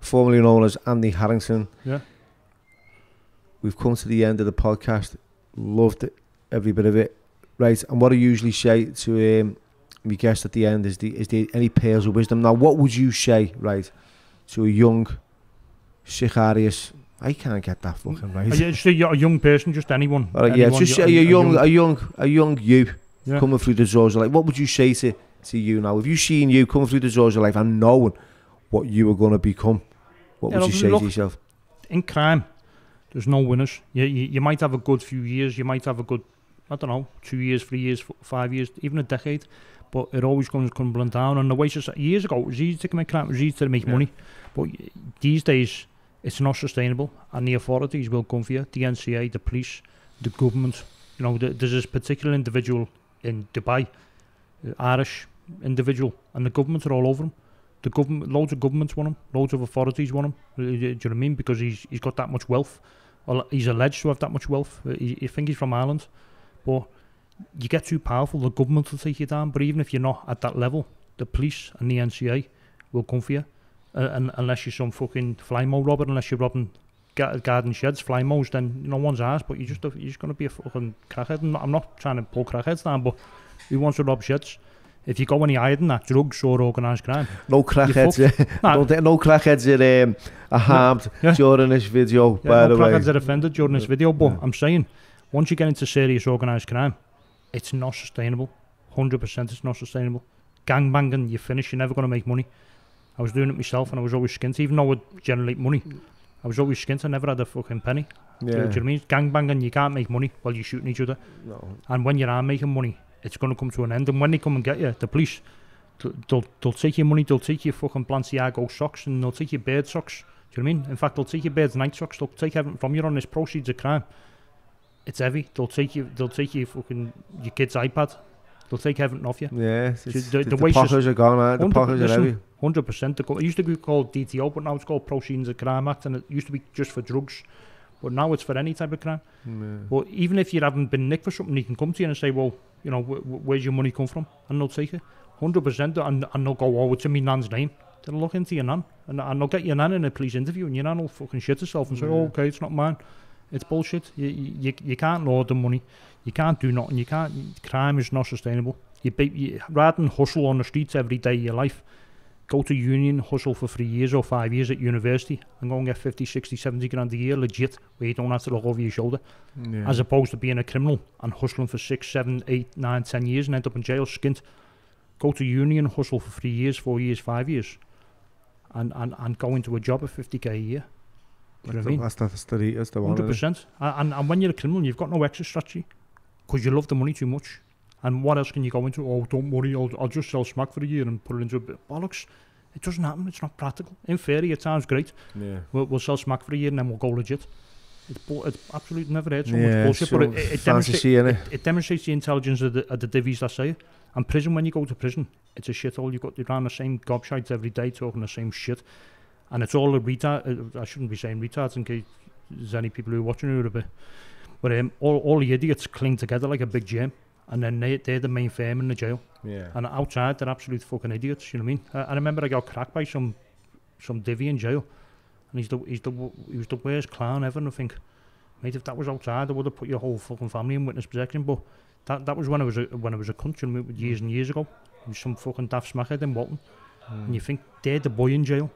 formerly known as Andy Harrington. Yeah. We've come to the end of the podcast. Loved it, every bit of it. Right, and what I usually say to um, my guest at the end is the is the any pearls of wisdom. Now, what would you say, right, to a young Sicarius? I can't get that fucking right. Uh, yeah, just a, a young person, just anyone. Right, yeah, anyone, just y- a, a young, a young, a young you yeah. coming through the doors Like. What would you say to, to you now? If you seen you coming through the doors of life and knowing what you were going to become, what Yeah, would you say look- to yourself? in crime, there's no winners. You, you, you might have a good few years, you might have a good, I don't know, two years, three years, f- five years, even a decade, but it always comes crumbling down. And the way society, years ago, it was easy to commit crime, it was easy to make Yeah. money, but these days, it's not sustainable, and the authorities will come for you the NCA, the police, the government. You know, th there's this particular individual in Dubai, uh, Irish individual, and the government are all over him. The government, loads of governments want him, loads of authorities want him. Do you know what I mean? Because he's he's got that much wealth. Well, he's alleged to have that much wealth. Uh, he- think he's from Ireland, but you get too powerful, the government will take you down. But even if you're not at that level, the police and the NCA will come for you. Uh, and unless you're some fucking flymo robber, unless you're robbing ga- garden sheds, flymos, then no one's asked. But you just you're just gonna be a fucking crackhead. I'm not, I'm not trying to pull crackheads down, but who wants to rob sheds? If you go any higher than that, drugs or organised crime. No crackheads. uh, Nah, don't no crackheads are, um, are harmed Yeah. during this video. Yeah, by no the way, crackheads are offended during this video, but Yeah. I'm saying once you get into serious organised crime, it's not sustainable. Hundred percent, it's not sustainable. Gang banging, you finish. You're never going to make money. I was doing it myself, and I was always skint. Even though I would generate money, I was always skint. I never had a fucking penny. You- do you know what I mean? Gang banging, you can't make money while you're shooting each other. No. And when you are making money, it's going to come to an end. And when they come and get you, the police, they'll, they'll take your money, they'll take your fucking Balenciaga socks, and they'll take your bird socks. Do you know what I mean? In fact, they'll take your bird's night socks, they'll take everything from you on this proceeds of crime. It's heavy. They'll take you, they'll take your fucking, your kid's iPad. They'll take everything off you. Yeah, it's, it's- the- the, the pockets are gone. The pockets are heavy. Hundred percent. It used to be called DTO, but now it's called Proceeds of Crime Act, and it used to be just for drugs. But now it's for any type of crime. Yeah. But even if you haven't been nicked for something, he can come to you and say, well, you know, wh wh where's your money come from? And they'll take it, 100%, and, and they'll go, oh, it's in my nan's name. They'll look into your nan, and, and they'll get your nan in a police interview, and your nan will fucking shit herself and say, yeah. oh, okay, it's not mine. It's bullshit. You, you, you can't lord the money. You can't do nothing. You can't. Crime is not sustainable. You, be, you rather than hustle on the streets every day of your life, go to union, hustle for three years or five years at university, and go and get 50, 60, 70 grand a year legit, where you don't have to look over your shoulder Yeah. as opposed to being a criminal and hustling for six, seven, eight, nine, ten years and end up in jail skint. Go to union, hustle for three years, four years, five years, and and, and go into a job at 50k a year. You know what I mean? That's, the- that's the that's the one. Hundred isn't it? percent. And and when you're a criminal, you've got no exit strategy because you love the money too much. And what else can you go into? Oh, don't worry, I'll, I'll just sell smack for a year and put it into a bit bollocks. It doesn't happen. It's not practical. In theory, it sounds great. Yeah. We'll, we'll sell smack for a year and then we'll go legit. It's, bu- it's absolutely never heard so yeah, much bullshit, but it, it, it, demonstrates, fantasy it. it, it demonstrates the intelligence of the, of the divvies that say it. And prison, when you go to prison, it's a shithole. You've got you're around the same gobshites every day talking the same shit. And it's all a retard. Uh, I shouldn't be saying retards in case there's any people who are watching who are a bit. But um, all, all the idiots cling together like a big jam. and then they, they're the main firm in the jail. Yeah. And outside, they're absolute fucking idiots, you know what I mean? I, I remember I got cracked by some some divvy in jail, and he's the, he's the, he was the worst clown ever, and I think, mate, if that was outside, I would have put your whole fucking family in witness protection, but that, that was when I was a, when I was a cunt, you know, years mm. and years ago. It was some fucking daft smackhead in Walton, mm. and you mm. think, they're the boy in jail.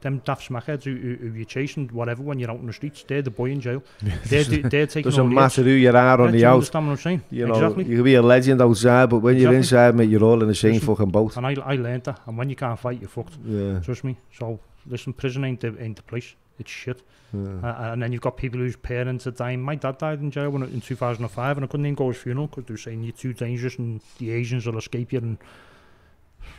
Them daft smackheads who, who, who you're chasing, whatever, when you're out in the streets, they're the boy in jail. [laughs] They're, do- they're taking Doesn't matter who you are on Yeah, the you out. understand what I'm saying? You know, exactly. you can be a legend outside, but when you're Exactly. inside, mate, you're all in the same Listen, fucking boat. And I, I learned that. And when you can't fight, you're fucked. Yeah. Trust me. So, listen, prison ain't the, ain't the place. It's shit. yeah. Uh, and then you've got people whose parents are dying. My dad died in jail when, in 2005 and I couldn't even go to his funeral because they were saying you're too dangerous and the Asians will escape you and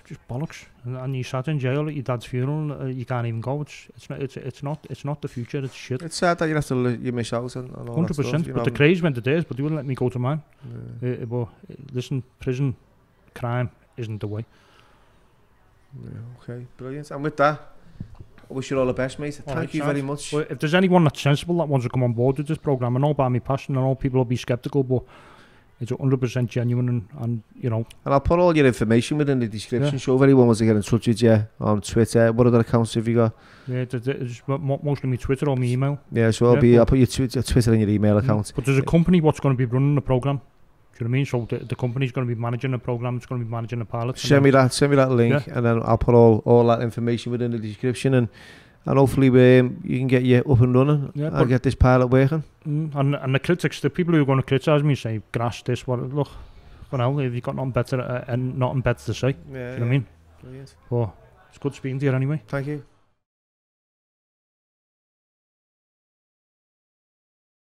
just bollocks. And, and you sat in jail at your dad's funeral uh, you can't even go. It's it's not it's, it's not it's not the future. It's shit. It's sad that you have to li- you miss out on all Hundred that stuff. But know, the Krays went to theirs, but they wouldn't let me go to mine. yeah. Uh, but uh, listen, prison crime isn't the way. Yeah, okay, brilliant. And with that, I wish you all the best, mate. Thank right, you Chad. very much. Well, if there's anyone that's sensible that wants to come on board with this program, I know about my passion. I know people will be skeptical, but it's 100% genuine and, and you know and I'll put all your information within the description yeah. so if anyone wants to get in touch with you on Twitter what other accounts have you got yeah it's, it's mostly my Twitter or my email yeah so I'll yeah, be I'll put your Twitter, Twitter and your email mm. account but there's a company what's going to be running the program Do you know what I mean? So the, the company's going to be managing the program, it's going to be managing the pilot. Send me that, send me that link, yeah. and then I'll put all, all that information within the description. And and hopefully um, you can get you up and running Yeah, and get this pilot working. Mm, and and the critics, the people who are going to criticise me, say grass this, what look, you know, have you've got nothing better uh, and nothing better to say, Yeah, you know what I mean? Brilliant. But it's good speaking to you anyway. Thank you.